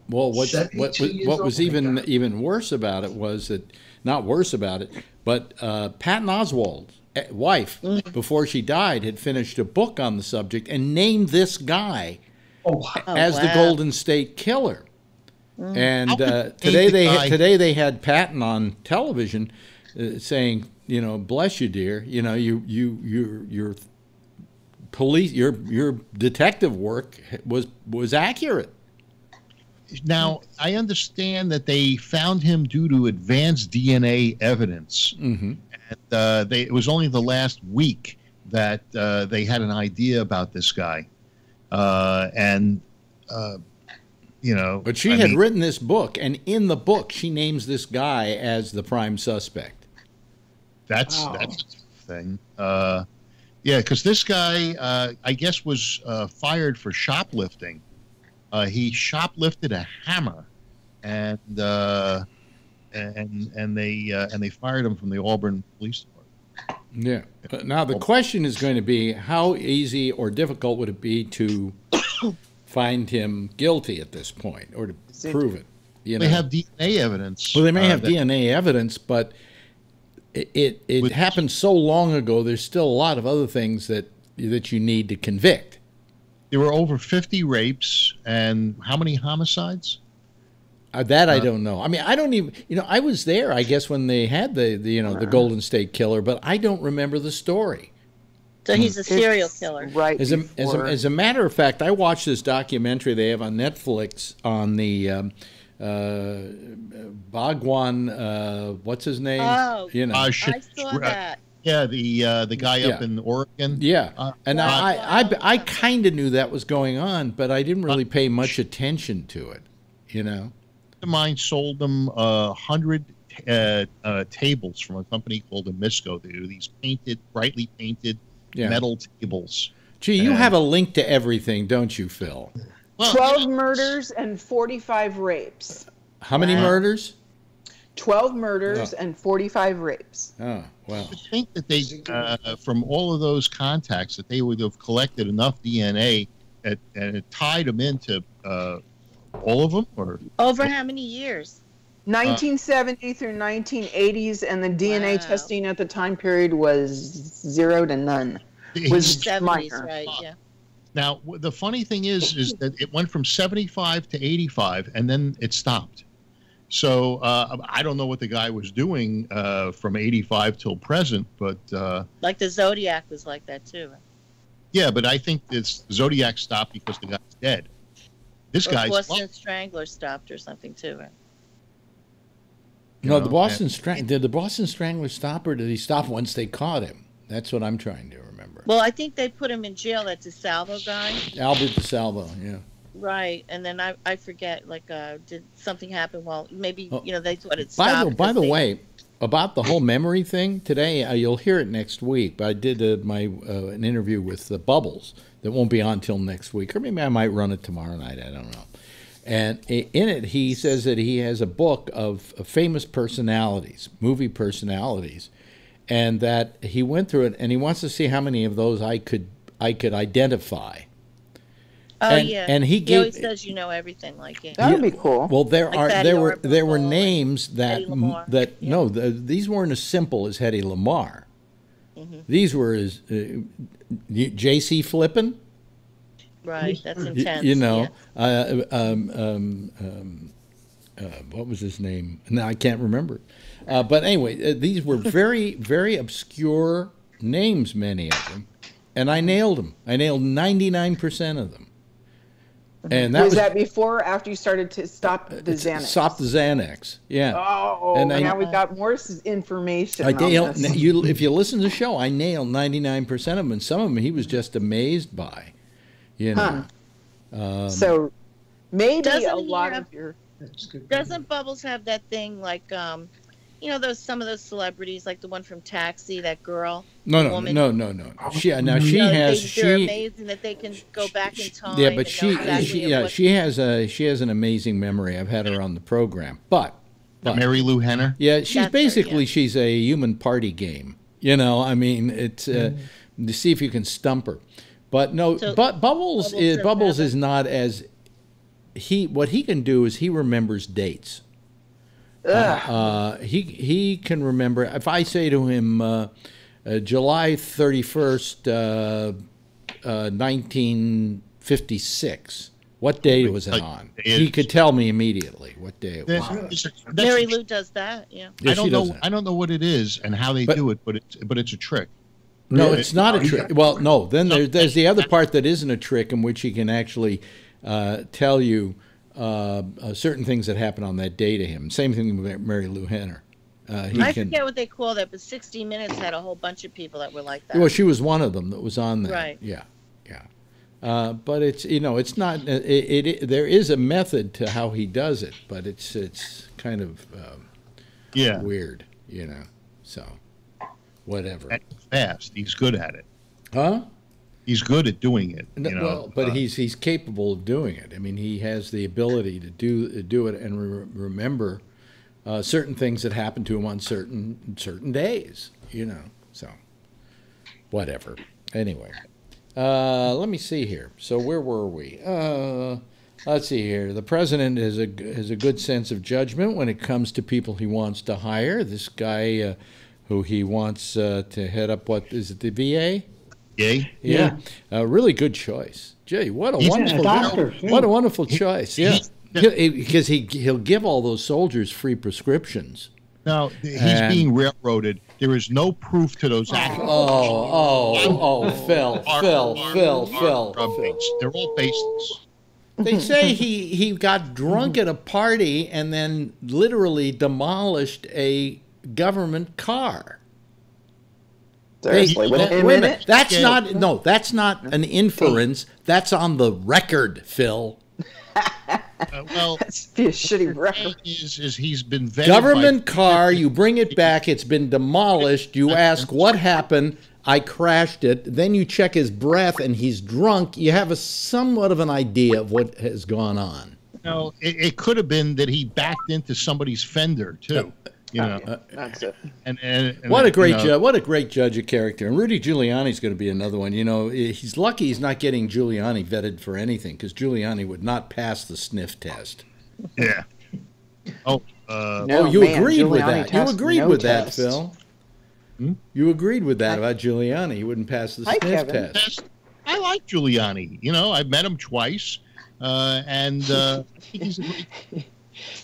well what's what 72 was, what was even God. even worse about it was that not worse about it but uh, Patton Oswalt's eh, wife before she died had finished a book on the subject and named this guy Oh, wow. Oh, as the. Golden State Killer. And uh, today they deny- today they had Patton on television uh, saying, you know, bless you, dear. You know, you you your your police your your detective work was was accurate. Now I understand that they found him due to advanced DNA evidence, hmm and uh, they, it was only the last week that uh, they had an idea about this guy, uh, and uh, you know. But she I had mean, written this book, and in the book, she names this guy as the prime suspect. That's Wow. that's a thing. Uh, yeah, because this guy, uh, I guess, was uh, fired for shoplifting. Uh, he shoplifted a hammer, and uh, and and they uh, and they fired him from the Auburn Police Department. Yeah. But now the question is going to be how easy or difficult would it be to find him guilty at this point or to prove it? You know, They have DNA evidence. well, they may uh, have that- DNA evidence, but it it, it With- happened so long ago. There's still a lot of other things that that you need to convict. There were over 50 rapes and how many homicides? Uh, that I Uh, don't know. I mean, I don't even. You know, I was there. I guess when they had the, the you know the Golden State Killer, but I don't remember the story. So he's a serial It's killer. Right. As a, as, a, as a matter of fact, I watched this documentary they have on Netflix on the um, uh, Bhagwan, uh, what's his name? Oh, you know, Uh, I saw uh, that. Yeah, the uh, the guy up Yeah. in Oregon. yeah. uh, and Wow. I, I, I kind of knew that was going on, but I didn't really pay much attention to it. You know, of mine sold them a hundred uh, uh, tables from a company called Amisco. They do these painted, brightly painted yeah. metal tables. Gee, you and- have a link to everything, don't you, Phil? Well, 12 murders and 45 rapes. How many Wow. murders? 12 murders and 45 rapes. Oh, well. I think that they, uh, from all of those contacts, that they would have collected enough DNA that, and it tied them into uh, all of them, or Over how many years? 1970 through 1980s, and the DNA Wow. testing at the time period was zero to none. Was Seventies, minor. right? Yeah. Now, the funny thing is, is that it went from 75 to 85, and then it stopped. So uh, I don't know what the guy was doing uh, from 85 till present, but uh, Like the Zodiac was like that too. yeah, but I think this Zodiac stopped because the guy's dead. This Or guy's Boston Strangler stopped or something too. Right? No, know, the Boston Strang did the Boston Strangler stop or did he stop once they caught him? That's what I'm trying to remember. Well, I think they put him in jail. That DeSalvo guy, Albert DeSalvo, yeah. right? And then I, I forget. Like, uh, did something happen? Well, maybe Oh. you know they thought it By stopped. the by the they- way, about the whole memory thing today, uh, you'll hear it next week. But I did uh, my uh, an interview with the Bubbles that won't be on till next week, or maybe I might run it tomorrow night. I don't know. And in it, he says that he has a book of, of famous personalities, movie personalities, and that he went through it, and he wants to see how many of those I could I could identify. Oh and- yeah. and he gave, he always says you know everything. Like yeah. That would be cool. Well, there Like are Fatty there were there were names that that Yeah. no, the, these weren't as simple as Hedy Lamarr. Mhm. These were as uh, Jay C. Flippen, Right. That's intense. you know, yeah. uh, um, um, um, uh, what was his name? No, I can't remember. Uh, but anyway, uh, these were very very obscure names, many of them, and I nailed them. I nailed ninety nine percent of them. And that was, was, that before or after you started to stop the Xanax? Stop the Xanax. Yeah. Oh, And I- now we got more information. I on nailed, this. you, if you listen to the show, I nailed 99% of them, and some of them he was just amazed by. You know, um, so maybe Doesn't a lot have- of your Doesn't Bubbles have that thing like um you know those some of those celebrities, like the one from Taxi, that girl. No, no, woman. no, no, no. She now she You know, has they, They're she. amazing that they can go back in time. Yeah, but she, exactly she, yeah, she has a she has an amazing memory. I've had her on the program, but, but Marilu Henner. yeah, she's That's her, basically yeah. she's a human party game. You know, I mean, it's uh, to see if you can stump her. But no, So- but Bubbles Bubbles is Bubbles is not as he. What he can do is he remembers dates. Uh, he he can remember. If I say to him, uh, July thirty first, uh, uh, nineteen fifty six. What day was it on? He could tell me immediately what day it was. There's- that's- Marilu does that. Yeah. Yeah, I don't know. I don't know what it is and how they But- do it, but it's but it's a trick. No, it's not a trick. Well, no. Then there, there's the other part that isn't a trick, in which he can actually uh, tell you uh, uh, certain things that happen on that day to him. Same thing with Marilu Henner. Uh, he I can. forget what they call that, but 60 Minutes had a whole bunch of people that were like that. Well, she was one of them that was on there. Right. Yeah, yeah. Uh, but it's you know it's not it, it, it there is a method to how he does it, but it's it's kind of um, Yeah, weird, you know. So whatever, and fast. He's good at it. huh? He's good at doing it. No, You know, well, but uh, he's he's capable of doing it. I mean, he has the ability to do do it and re- remember uh, certain things that happen to him on certain certain days. You know, so whatever. Anyway, uh, let me see here. So where were we? Uh, let's see here. The president has a has a good sense of judgment when it comes to people he wants to hire. This guy. Uh, who he wants uh, to head up? What is it? The VA? yay. Yeah, a really good choice. Gee, what a He's- wonderful, Yeah, doctor, what a wonderful choice. Yeah, he- He'll- he- because he he'll give all those soldiers free prescriptions. Now he's And- being railroaded. There is no proof to those oh, accusations. Oh, oh, oh, Phil, Are- Phil, are- Phil, are- Phil, Phil. They're all baseless. They say he he got drunk at a party and then literally demolished a government car. Seriously, Hey, within wait a minute. minute. That's Yeah. not no. That's not an inference. That's on the record, Phil. Uh, well, That's be a shitty record. is is he's been vetted Government car, you bring it back, it's been demolished. You ask what happened. I crashed it. Then you check his breath and he's drunk. You have a somewhat of an idea of what has gone on. No, it, it could have been that he backed into somebody's fender too. You know, That's it. and, and, and What a great you know, judge! What a great judge of character. And Rudy Giuliani's going to be another one. You know, he's lucky he's not getting Giuliani vetted for anything because Giuliani would not pass the sniff test. Yeah. Oh, uh, No, oh, you man, agreed with that. You agreed no with test. that, Phil. Hmm? You agreed with that about Giuliani. He wouldn't pass the Hi, sniff Kevin. test. test. I like Giuliani. You know, I've met him twice, uh, and uh, he's a great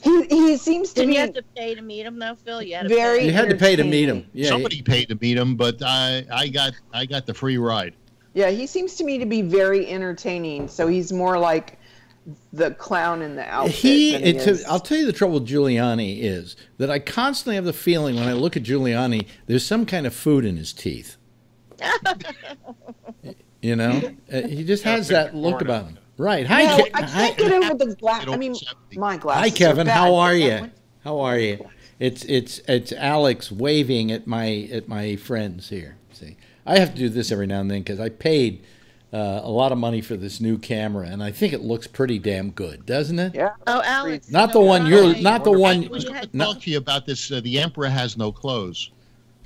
He, he seems to Didn't be you have to pay to meet him, though, Phil? You had to very. pay. You had to pay to meet him. Yeah, Somebody paid to meet him, but I I got I got the free ride. Yeah, he seems to me to be very entertaining. So he's more like the clown in the outfit. he, than he it's is- I'll tell you the trouble with Giuliani is that I constantly have the feeling when I look at Giuliani, there's some kind of food in his teeth. you know, Uh, he just has that look about him. Right. Hi, No, Ke- I can't get over the glass. I mean, my glasses. hi, Kevin. Are How are but that you? one- How are you? It's it's it's Alex waving at my at my friends here. See, I have to do this every now and then because I paid uh, a lot of money for this new camera, and I think it looks pretty damn good, doesn't it? Yeah. Oh, Alex. Not the know, one you're not the I one. was you going had- to talk to you about this. Uh, the emperor has no clothes.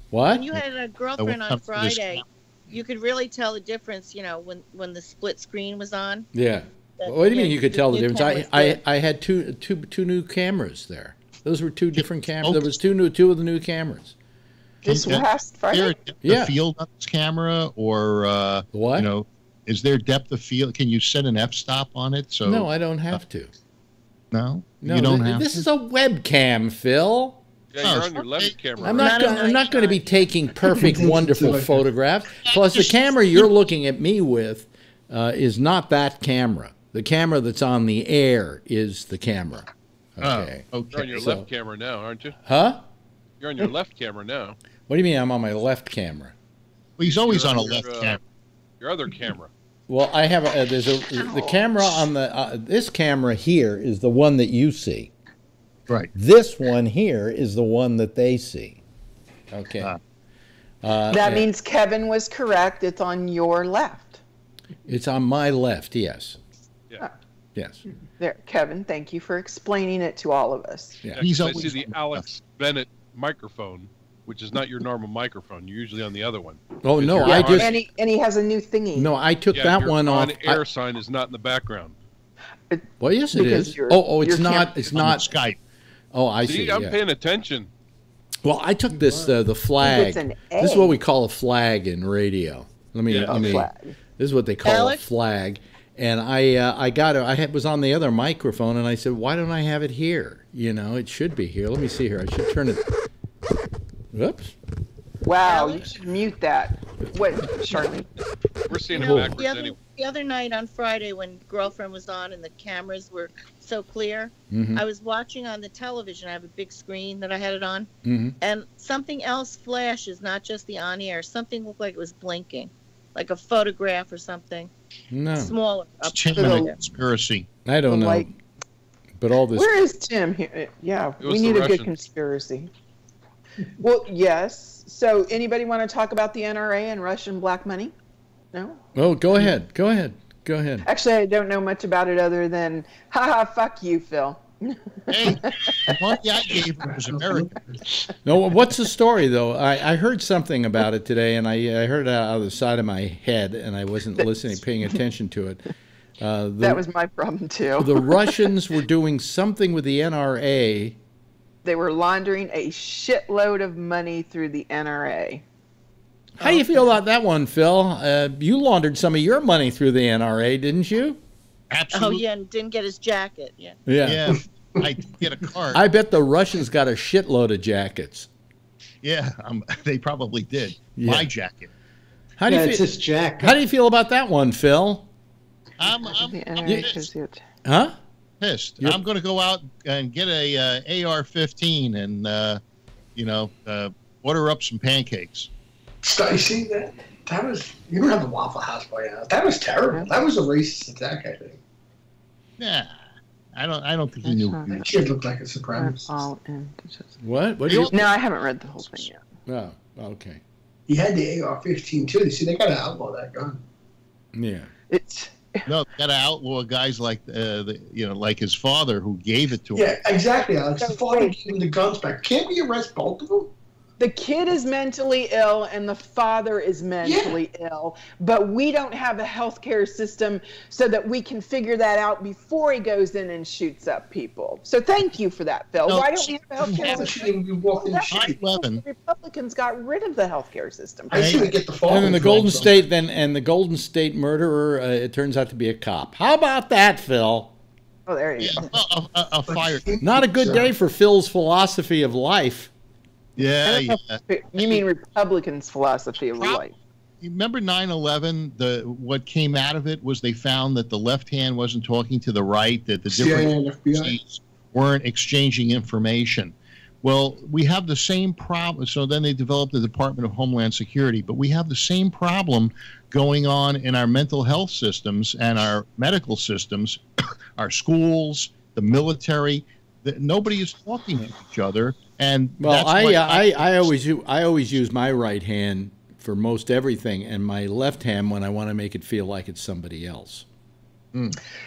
What? When you had a girlfriend on comes to this Friday, you could really tell the difference, you know, when, when the split screen was on. Yeah. That What do you mean you could tell the difference? I, I. I had two, two, two new cameras there. Those were two different cameras. Oh. There was two new, two of the new cameras. This Can- last Is there Friday. a depth Yeah. of field on this camera, or uh, What? you know, is there depth of field? Can you set an f-stop on it? So no, I don't have to. no, No, you don't th- have. this to? is a webcam, Phil. Yeah, Oh, you're on your left okay. camera. I'm not. Not a I'm not going to be taking perfect, wonderful photographs. Plus, the camera you're looking at me with uh, is not that camera. The camera that's on the air is the camera. Okay. Oh, You're on your So- left camera now, aren't you? Huh? You're on your left camera now. What do you mean? I'm on my left camera. Well, he's always You're on a your, left uh, camera. Your other camera. Well, I have a, uh, there's a the camera on the uh, this camera here is the one that you see. Right. This one here is the one that they see. Okay. Ah. Uh, That and means Kevin was correct. It's on your left. it's on my left. Yes. Yeah. Yes. There, Kevin, thank you for explaining it to all of us. Yeah. Yeah, He's 'cause I see the on the Alex Bennett microphone, which is not your normal microphone. You're usually on the other one. Oh no, You're I on- just and he and he has a new thingy. no, I took Yeah, that your one off. On-air I- sign is not in the background. well, yes, it Because is. your- Oh, oh, it's not. It's not. Skype. Oh, I See, see. I'm yeah. paying attention. Well, I took this uh, the flag. It's an This is what we call a flag in radio. Let me. Yeah. Let A me. flag. This is what they call Alex? a flag. And I, uh, I got it. I had, was on the other microphone, and I said, "Why don't I have it here? You know, it should be here. Let me see here. I should turn it. Whoops. Wow, you should mute that. What, Charlene? We're seeing You it backwards the other, anyway. the other night on Friday when girlfriend was on and the cameras were so clear, Mhm. I was watching on the television. I have a big screen that I had it on, Mhm. and something else flashes, not just the on air. Something looked like it was blinking, like a photograph or something No, smaller. It's Up chain to conspiracy. I don't know. light. But all this. Where is Tim here? Yeah, we need the a good conspiracy. Well, yes. So, anybody want to talk about the NRA and Russian black money? No. Oh, go ahead. Go ahead. Go ahead. Actually, I don't know much about it other than, haha, fuck you, Phil. Hey, the money I gave him was American. No, what's the story though? I, I heard something about it today, and I, I heard it out of the side of my head, and I wasn't listening, paying attention to it. Uh, the, that was my problem too. the Russians were doing something with the NRA. They were laundering a shitload of money through the NRA. How do you feel about that one, Phil? Uh, you laundered some of your money through the NRA, didn't you? Absolutely. Oh yeah, and didn't get his jacket. Yeah. Yeah. I get a card. I bet the Russians got a shitload of jackets. yeah, um, they probably did. Yeah. My jacket. How do yeah, you it's feel? this Jack. How do you feel about that one, Phil? I'm, I'm, The I'm NRA pissed. gives you it. Huh? Pissed. You're- I'm going to go out and get a uh, AR-15 and uh, you know uh, order up some pancakes. So, you see that? That was you don't have the Waffle House by now. That was terrible. That was a racist attack. I think Nah, I don't. I don't think he knew. That's he not- was. kid looked like a That's supremacist. all in. What? What you? No, I haven't read the whole thing yet. Oh, okay. He had the AR-15 too. You see, they got to outlaw that gun. Yeah. It's No, got to outlaw guys like uh, the, you know, like his father who gave it to him. Yeah, exactly, Alex. The So, father gave him the guns back. Can't we arrest both of them? The kid is mentally ill and the father is mentally ill, but we don't have a healthcare system so that we can figure that out before he goes in and shoots up people. So thank you for that, Phil. No, Why don't we have a healthcare but system? shouldn't even be the That's street. why 9/11. the Republicans got rid of the healthcare system. I shouldn't get the father. And then the Golden though. State, then and the Golden State murderer, uh, it turns out to be a cop. How about that, Phil? Oh, there you Yeah, go. a, a, a fire. Not a good day for Phil's philosophy of life. Yeah, yeah. You mean Republicans' philosophy of Prob- life? You remember 9/11? The what came out of it was they found that the left hand wasn't talking to the right. That the different CIA agencies weren't exchanging information. Well, we have the same problem. So then they developed the Department of Homeland Security, but we have the same problem going on in our mental health systems and our medical systems, our schools, the military. That nobody is talking to each other, and Well, that's I, why uh, I I always u- I always use my right hand for most everything, and my left hand when I want to make it feel like it's somebody else.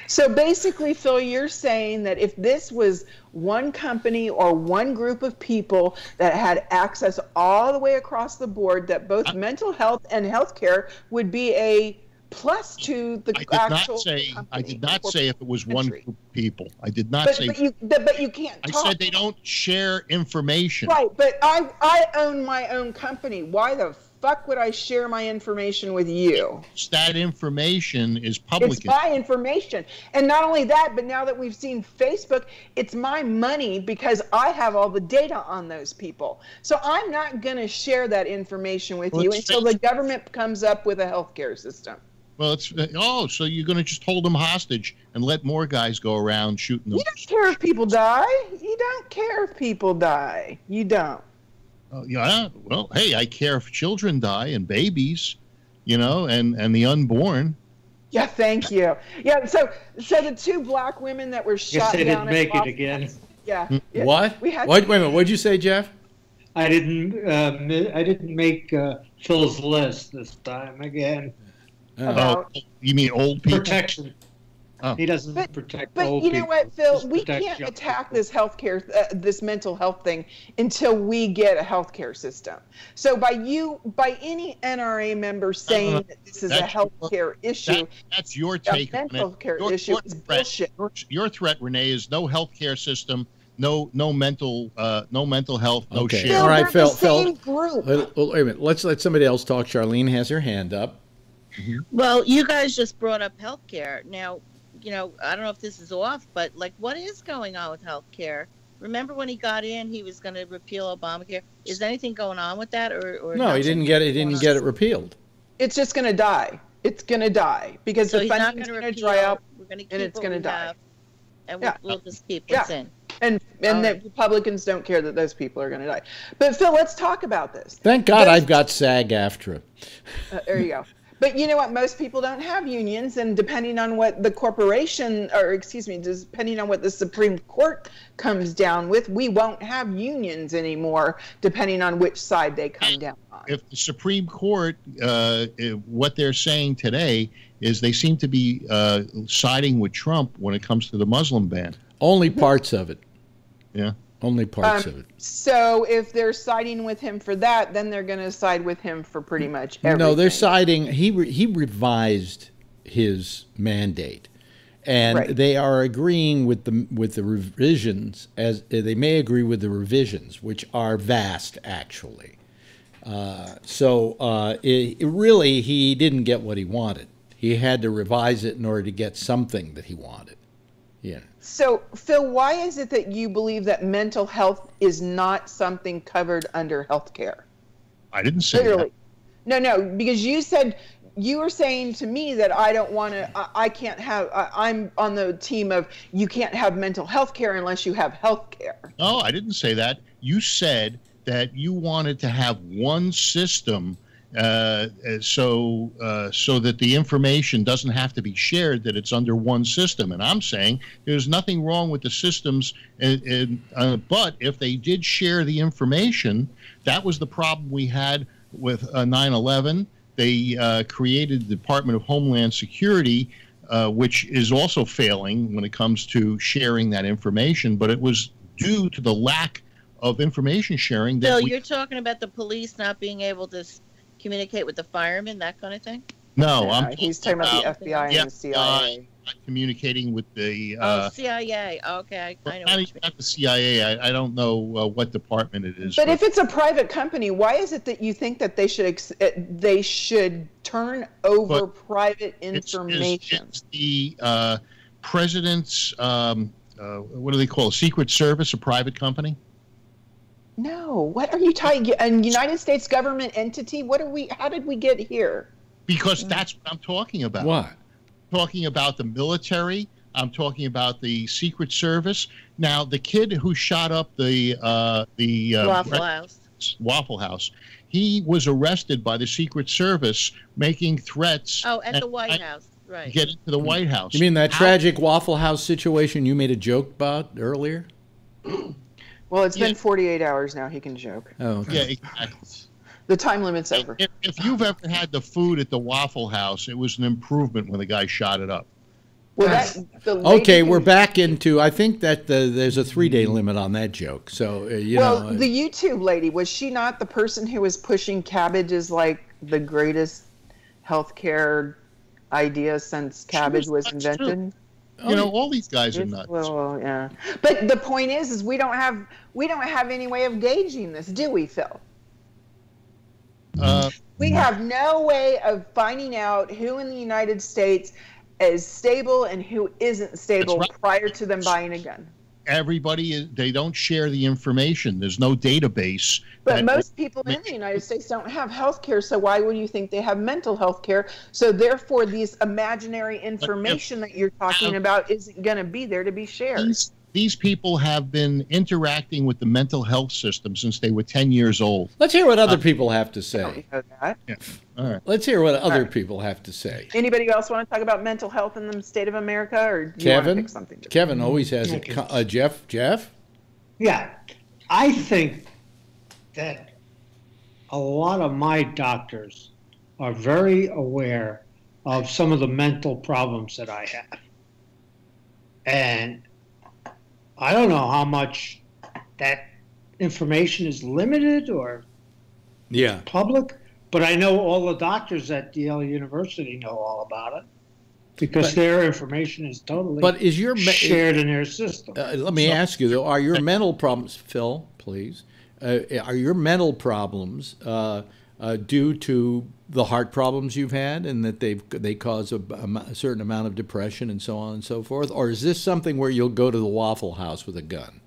So basically, Phil, you're saying that if this was one company or one group of people that had access all the way across the board, that both mental health and healthcare would be a plus to the I did actual not say. I did not say if it was one group of people. I did not But, say. but you but, you can't I talk. said they don't share information. Right, but I I own my own company. Why the fuck would I share my information with you? It's That information is public. It's my information. And not only that, but now that we've seen Facebook, it's my money because I have all the data on those people. So I'm not going to share that information with Well, you until the government comes up with a healthcare system. Well, it's oh, so you're going to just hold them hostage and let more guys go around shooting them? You don't care if people die. You don't care if people die. You don't. Oh, yeah. Well, hey, I care if children die and babies, you know, and and the unborn. Yeah, thank you. Yeah, so so the two black women that were Guess shot they down didn't make at it again. Yeah. yeah. What? We had Wait, wait a minute. What'd you say, Jeff? I didn't. Uh, I didn't make uh, Phil's list this time again. Uh, about Oh, you mean old people? Protection. Oh. He doesn't But- protect But old you know people. what, Phil? We can't attack people. this healthcare, uh, this mental health thing until we get a healthcare system. So by you, by any NRA member saying no. that this is a That's- healthcare issue, That, that's your a take on mental it. care Your- issue your is threat- bullshit. Your, your threat, Renee, is no healthcare system, no no mental uh, no mental health, no Okay. share. Phil, All right, Phil, Phil. same group. Wait, wait a minute. Let's let somebody else talk. Charlene has her hand up. Well, you guys just brought up healthcare. Now, you know, I don't know if this is off, but like, what is going on with healthcare? Remember when he got in, he was going to repeal Obamacare. Is anything going on with that, or, or No, he didn't get it. He didn't get it repealed. It's just going to die. It's going to die because So the he's not funding's going to going to repeal. dry up, We're going to keep and it's gonna die. have, and we'll, we'll just keep Yeah. in. and and All the right. Republicans don't care that those people are going to die. But Phil, let's talk about this. Thank God Those- I've got SAG-AFTRA. Uh, there you go. But you know what? Most people don't have unions, and depending on what the corporation, or excuse me, depending on what the Supreme Court comes down with, we won't have unions anymore, depending on which side they come down on. if the Supreme Court, uh, eh, what they're saying today is they seem to be uh, siding with Trump when it comes to the Muslim ban. Only parts of it. Yeah. Only parts Um, of it. So if they're siding with him for that, then they're going to side with him for pretty much everything. No, they're siding. He re, he revised his mandate, and Right. they are agreeing with the with the revisions. As they may agree with the revisions, which are vast, actually. Uh, so uh, it, it really, he didn't get what he wanted. He had to revise it in order to get something that he wanted. Yeah. So, Phil, why is it that you believe that mental health is not something covered under health care? I didn't say Literally. No, no, because you said you were saying to me that I don't want to, I, I can't have, I, I'm on the team of you can't have mental health care unless you have health care. that. No, I didn't say that. You said that you wanted to have one system. Uh, uh, so, uh, so that the information doesn't have to be shared, that it's under one system. And I'm saying there's nothing wrong with the systems. And, and, uh, but if they did share the information, that was the problem we had with uh, 9/11. They uh, created the Department of Homeland Security, uh, which is also failing when it comes to sharing that information. But it was due to the lack of information sharing that Bill, we, you're talking about the police not being able to communicate with the firemen, that kind of thing. no, Uh, I'm he's talking about the FBI Yeah, and the CIA. not communicating with the. oh, Uh, CIA. Okay, I, I know. not What you even mean. not the CIA. I, I don't know uh, what department it is. But if it's a private company, why is it that you think that they should ex- uh, they should turn over But private information? It's, it's the uh, president's. Um, uh, what do they call it? Secret Service, a private company. No, what are you talking? A United States government entity? What are we? How did we get here? Because that's what I'm talking about. What? talking about the military. I'm talking about the Secret Service. Now, the kid who shot up the uh, the uh, Waffle House. Waffle House, he was arrested by the Secret Service making threats. Oh, at and the White trying House. Right. Get into the White House. You mean that How- tragic Waffle House situation you made a joke about earlier? Well, it's Yeah. been 48 hours now. He can joke. Oh, okay. Yeah, exactly. The time limit's over. If, if you've ever had the food at the Waffle House, it was an improvement when the guy shot it up. Well, that the Okay, we're back into. I think that the, there's a three day limit on that joke. So uh, you well, know, uh, the YouTube lady was she not the person who was pushing cabbage as like the greatest healthcare idea since cabbage was invented? too. You know, all these guys are nuts. Well, well, yeah. But the point is, is we don't have we don't have any way of gauging this, do we, Phil? Uh, We have no way of finding out who in the United States is stable and who isn't stable right. prior to them buying a gun. Everybody, they don't share the information. There's no database. But most people in the United States don't have health care, so why would you think they have mental health care? So therefore, these imaginary information that you're talking about isn't going to be there to be shared. these, these people have been interacting with the mental health system since they were 10 years old. let's hear what uh, other people have to I say. don't know that. All right. Let's hear what other right. people have to say. Anybody else want to talk about mental health in the state of America, or do you want to Kevin, pick something? different? Kevin always has it. Co- Uh, Jeff, Jeff. Yeah, I think that a lot of my doctors are very aware of some of the mental problems that I have. And I don't know how much that information is limited or Yeah. public, but I know all the doctors at Yale University know all about it because But- their information is totally But is your shared in their system. Uh, let me ask you though: Are your mental problems, Phil? Please, uh, are your mental problems uh, uh, due to the heart problems you've had, and that they've they cause a, a certain amount of depression and so on and so forth, or is this something where you'll go to the Waffle House with a gun?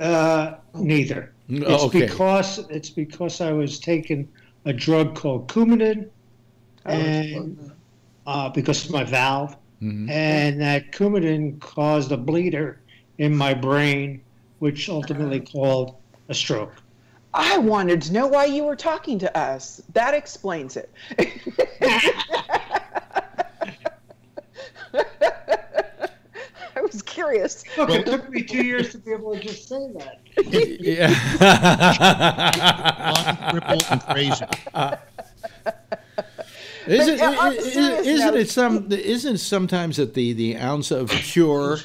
Uh, neither. It's okay. because it's because I was taking a drug called Coumadin, and uh, because of my valve, Mhm. and that Coumadin caused a bleeder in my brain, which ultimately called a stroke. I wanted to know why you were talking to us. That explains it. I was curious. Look, it took me two years to be able to just say that. Yeah. Crippled and crazy. Isn't, But, yeah, on is- serious isn't note- it some? Isn't sometimes that the the ounce of cure,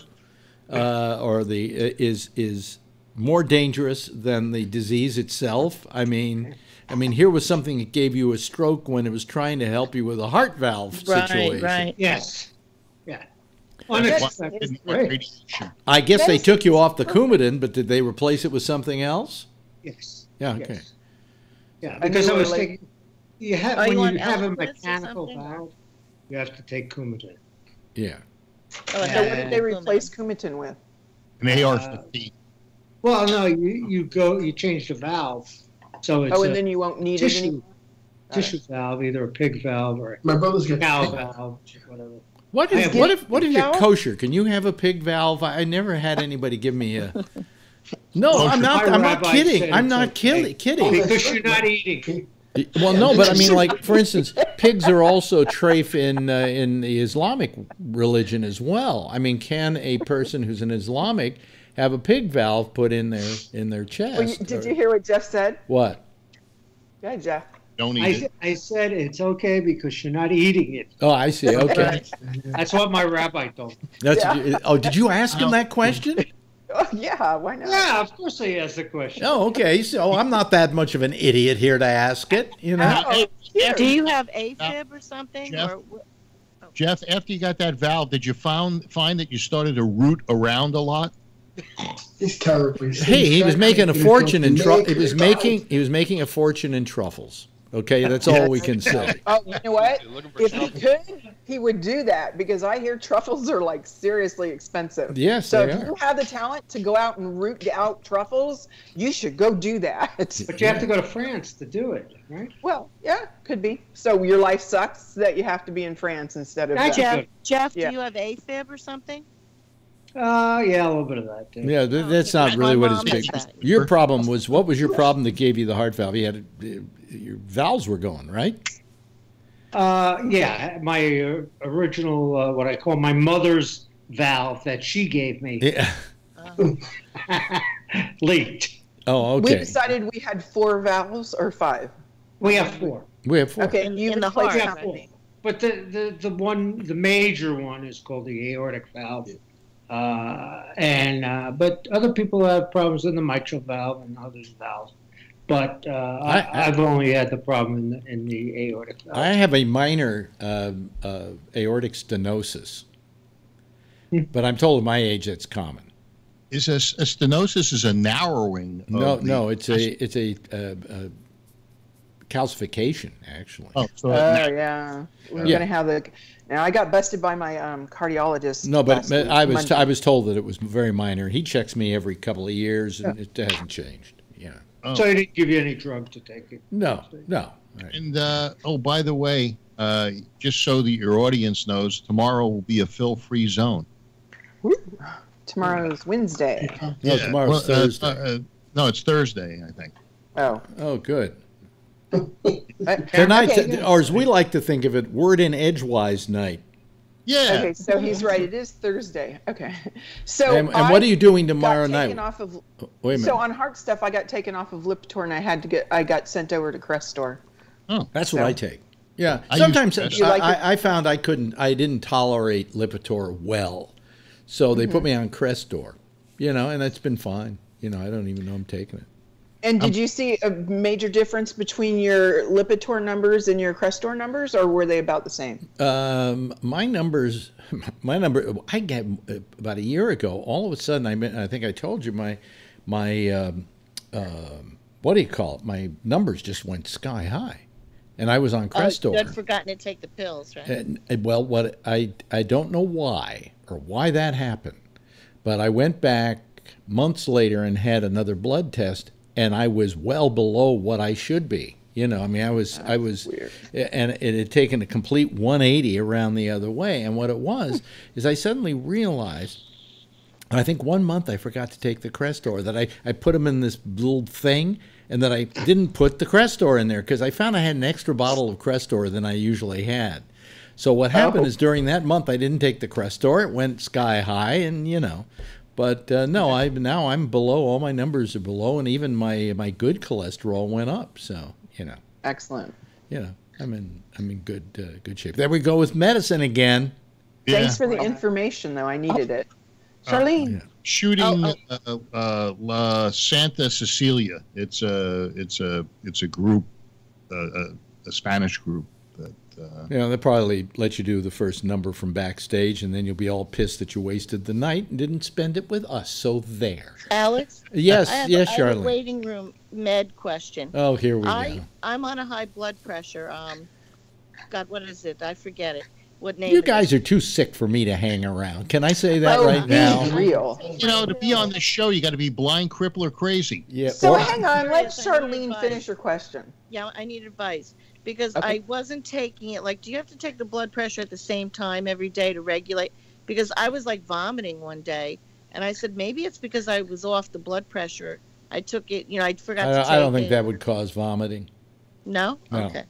uh, or the uh, is is more dangerous than the disease itself? I mean, I mean, here was something that gave you a stroke when it was trying to help you with a heart valve Right, situation. right. Yes. Yeah. Why Unexpected. didn't get Great. radiation? I guess they took you off the Coumadin, but did they replace it with something else? Yes. Yeah. Okay. Yes. Yeah, because you I was like- thinking, you have when you you have a mechanical valve, you have to take Coumadin. Yeah. Oh, So what did they replace Coumadin with? An AR-15. Uh, well, no, you, oh. you go you change the valve, so it's Oh, a and then you won't need it tissue anymore. tissue valve, either a pig valve or My brother's a got cow valve, whatever. What if what if what if you're Valve? kosher? Can you have a pig valve? I I never had anybody give me a. No, Kosher. I'm not. I'm not kidding. I'm not okay. kidding. Kidding. Because you're not eating. Well, no, but I mean, like for instance, pigs are also treif in uh, in the Islamic religion as well. I mean, can a person who's an Islamic have a pig valve put in their in their chest? Well, you, did or- you hear what Jeff said? What? Yeah, Jeff. Don't I, it. I said it's okay because you're not eating it. Oh, I see. Okay. That's what my rabbi told me. That's. Yeah. Oh, did you ask him that question? Oh, yeah, why not? Yeah, of course I asked the question. Oh, okay. So oh, I'm not that much of an idiot here to ask it. You know. Now, hey, Do you have AFib or something? Jeff? Or what? Oh. Jeff, after you got that valve, did you found find that you started to root around a lot? He's terribly. Hey, he was making a fortune in truffles. he was making he was making a fortune in truffles. Okay, that's all we can say. Oh, you know what? You're looking for If he could, he would do that because I hear truffles are like seriously expensive. Yes, So they if are. you have the talent to go out and root out truffles, you should go do that. But you have to go to France to do it, right? Well, yeah, could be. So your life sucks that you have to be in France instead of. That's Jeff. Jeff, Yeah. do you have AFib or something? Uh, yeah, a little bit of that. Too. Yeah, th- that's not really what his big. Your problem was what was your problem that gave you the heart valve? You had uh, your valves were going right. Uh, yeah, my uh, original, uh, what I call my mother's valve that she gave me, Yeah. leaked. Oh, okay. We decided we had four valves or five. We have four, We have four. Okay, In- you in the heart, how but the, the, the one, the major one is called the aortic valve. Uh, and uh, but other people have problems in the mitral valve and others valves. But uh, I, I- I've only had the problem in the, in the aortic valve. I have a minor um uh, aortic stenosis, Hmm. but I'm told at my age that's common. Is a, a stenosis is a narrowing? No, of the- no, it's a it's a, uh, uh, calcification actually. Oh, so Oh yeah, we're Yeah. gonna have the. Now I got busted by my um, cardiologist. No, but, but I was Monday. I was told that it was very minor. He checks me every couple of years, and it hasn't changed. Yeah. oh. so I didn't give you any drug to take it. No, no. Right. And uh, oh, by the way, uh, just so that your audience knows, tomorrow will be a Phil-free zone. Tomorrow's Wednesday. No, tomorrow's well, uh, Thursday. uh, uh, no, it's Thursday, I think. Oh, Oh, good. Tonight, okay, or as we like to think of it, word in edgewise night. Yeah. Okay, so he's right. It is Thursday. Okay, so And, and what are you doing got tomorrow taken night? Off of, Wait a minute. so on heart stuff, I got taken off of Lipitor, and I had to get I got sent over to Crestor. Oh, that's what I take. Yeah, I sometimes I, like? I, I found I couldn't, I didn't tolerate Lipitor well, so they Mm-hmm. put me on Crestor. You know, and that's been fine. You know, I don't even know I'm taking it. And Um, did you see a major difference between your Lipitor numbers and your Crestor numbers, or were they about the same? Um, my numbers, my number, I get about a year ago. All of a sudden, I mean, I think I told you my my um, um, what do you call it? My numbers just went sky high, and I was on Crestor. Oh, Crestor. you had forgotten to take the pills, right? And, and, well, what I I don't know why or why that happened, but I went back months later and had another blood test, and I was well below what I should be. You know, I mean, I was I was, and it had taken a complete 180 around the other way. And what it was is I suddenly realized. I think one month I forgot to take the Crestor. That I, I put them in this little thing, and that I didn't put the Crestor in there because I found I had an extra bottle of Crestor than I usually had. So what happened Oh. is during that month I didn't take the Crestor. It went sky high, and you know, but uh, no, I now I'm below. All my numbers are below, and even my my good cholesterol went up. So you know, Excellent. you know, I'm in I'm in good uh, good shape. There we go with medicine again. Yeah. Thanks for the information, though. I needed it. Charlene, Shooting Oh, uh, uh, La Santa Cecilia. It's a it's a it's a group, uh, a, a Spanish group that. Uh, You know, they'll probably let you do the first number from backstage, and then you'll be all pissed that you wasted the night and didn't spend it with us. So there. Alex? Yes, I have, yes, I have a Charlotte. waiting room med question. Oh, here we I go. I'm on a high blood pressure. Um, God, what is it? I forget it. What name? You guys is. are too sick for me to hang around. Can I say that oh, right now? real. you know, to be on this show, you got to be blind, cripple, or crazy. Yeah. So or- hang on, let Serious, I need Charlene finish her question. Yeah, I need advice because Okay. I wasn't taking it. Like, do you have to take the blood pressure at the same time every day to regulate? Because I was like vomiting one day, and I said maybe it's because I was off the blood pressure. I took it, you know, I forgot to take I, I don't think it. that would cause vomiting. No. No. Okay.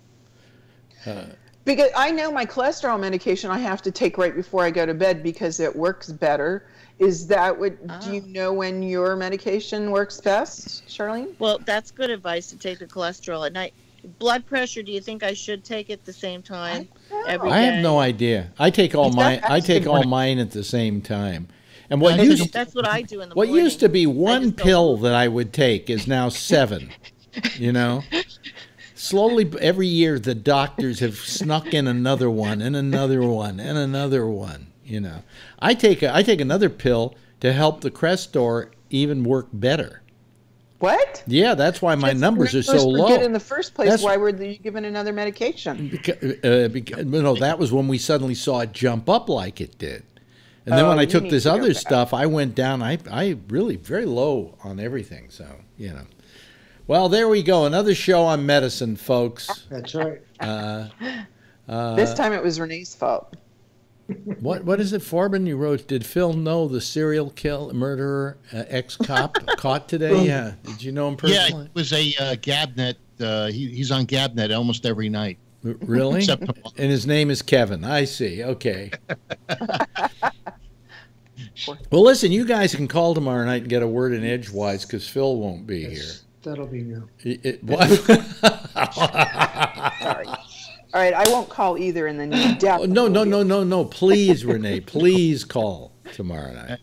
Uh, because I know my cholesterol medication I have to take right before I go to bed because it works better. Is that what? Do you ah. know when your medication works best, Charlene? Well, that's good advice to take the cholesterol at night. Blood pressure. Do you think I should take it at the same time every I have no idea. I take all Is mine. I take all mine at the same time. And what I used That's what I do in the what morning. used to be one just don't- pill that I would take is now seven. you know, slowly every year the doctors have snuck in another one and another one and another one. You know, I take a, I take another pill to help the Crestor even work better. What? Yeah, that's why my Just numbers are so were low. good in the first place. That's- Why were you given another medication? Because, uh, because, no, that was when we suddenly saw it jump up like it did. And then Oh, when I took this to other stuff, I went down. I, I really very low on everything. So you know. Well, there we go. Another show on medicine, folks. That's right. Uh, uh, this time it was Renee's fault. What what is it, Forbin? You wrote. Did Phil know the serial kill murderer, uh, ex cop caught today? Yeah. Did you know him personally? Yeah, it was a uh, Gabnet. Uh, he, he's on Gabnet almost every night. Really? Except and his name is Kevin. I see. Okay. well, listen, you guys can call tomorrow night and get a word in edgewise because Phil won't be Yes, That'll be new. It- it- what? Sorry. All right, I won't call either, and then you definitely. no, no, no, no, no. Please, Renee, please call tomorrow night.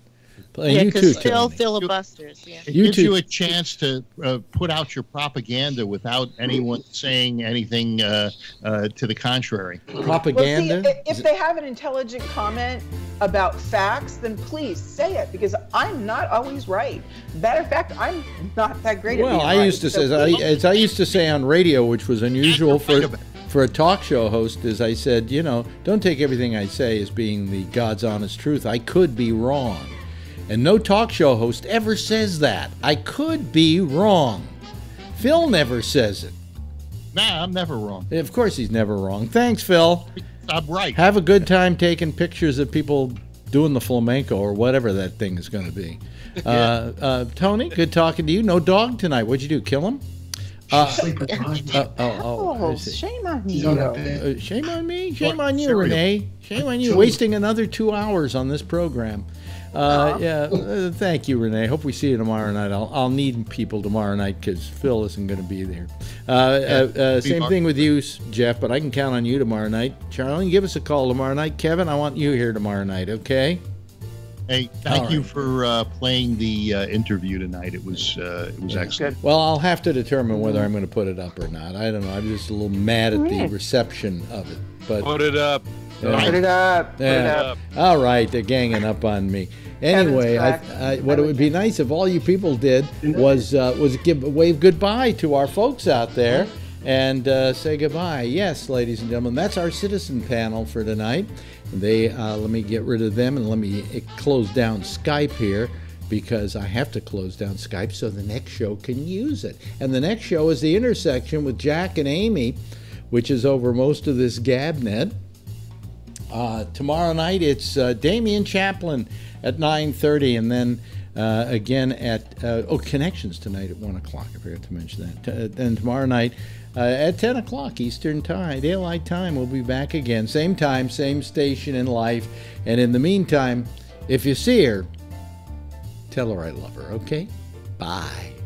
And Yeah, you too, because Phil Tony. filibusters. Yeah. It You gives two- you a chance to uh, put out your propaganda without anyone saying anything uh, uh, to the contrary. Propaganda. Well, see, if they have an intelligent comment about facts, then please say it because I'm not always right. Matter of fact, I'm not that great at Well, being I right. used to So say, as I, as I used to say on radio, which was unusual for about it. For a talk show host, is I said, you know, don't take everything I say as being the God's honest truth. I could be wrong, and no talk show host ever says that. I could be wrong. Phil never says it. Nah, I'm never wrong. Of course, he's never wrong. Thanks, Phil. I'm right. Have a good time taking pictures of people doing the flamenco or whatever that thing is going to be. Uh, uh, Tony, good talking to you. No dog tonight. What'd you do? Kill him? Uh, sleeping behind you. Uh, oh, I see. shame on She's you. on that bed. Uh, shame on me. Shame What? on you, Renee. Shame on you. Wasting another two hours on this program. Uh, yeah, uh, thank you, Renee. Hope we see you tomorrow night. I'll, I'll need people tomorrow night because Phil isn't going to be there. Uh, uh, uh, same thing with you, Jeff, but I can count on you tomorrow night. Charlie, give us a call tomorrow night. Kevin, I want you here tomorrow night, okay? Hey, thank All you right. for uh, playing the uh, interview tonight. It was uh, it was excellent. Well, I'll have to determine whether I'm going to put it up or not. I don't know. I'm just a little mad at the reception of it. But Put it up. Yeah. Put it up. Put it up. All right, they're ganging up on me. Anyway, I. I, what it would be nice if all you people did was uh, was give a wave goodbye to our folks out there and uh, say goodbye. Yes, ladies and gentlemen, that's our citizen panel for tonight. They uh, let me get rid of them and let me close down Skype here because I have to close down Skype so the next show can use it. And the next show is the intersection with Jack and Amy, which is over most of this GabNet. Uh, tomorrow night it's uh, Damian Chaplin at 9:30, and then uh, again at uh, oh Connections tonight at one o'clock. I forgot to mention that. T- uh, then tomorrow night uh, at 10 o'clock Eastern Time, Daylight Time, we'll be back again. Same time, same station in life. And in the meantime, if you see her, tell her I love her. Okay? Bye.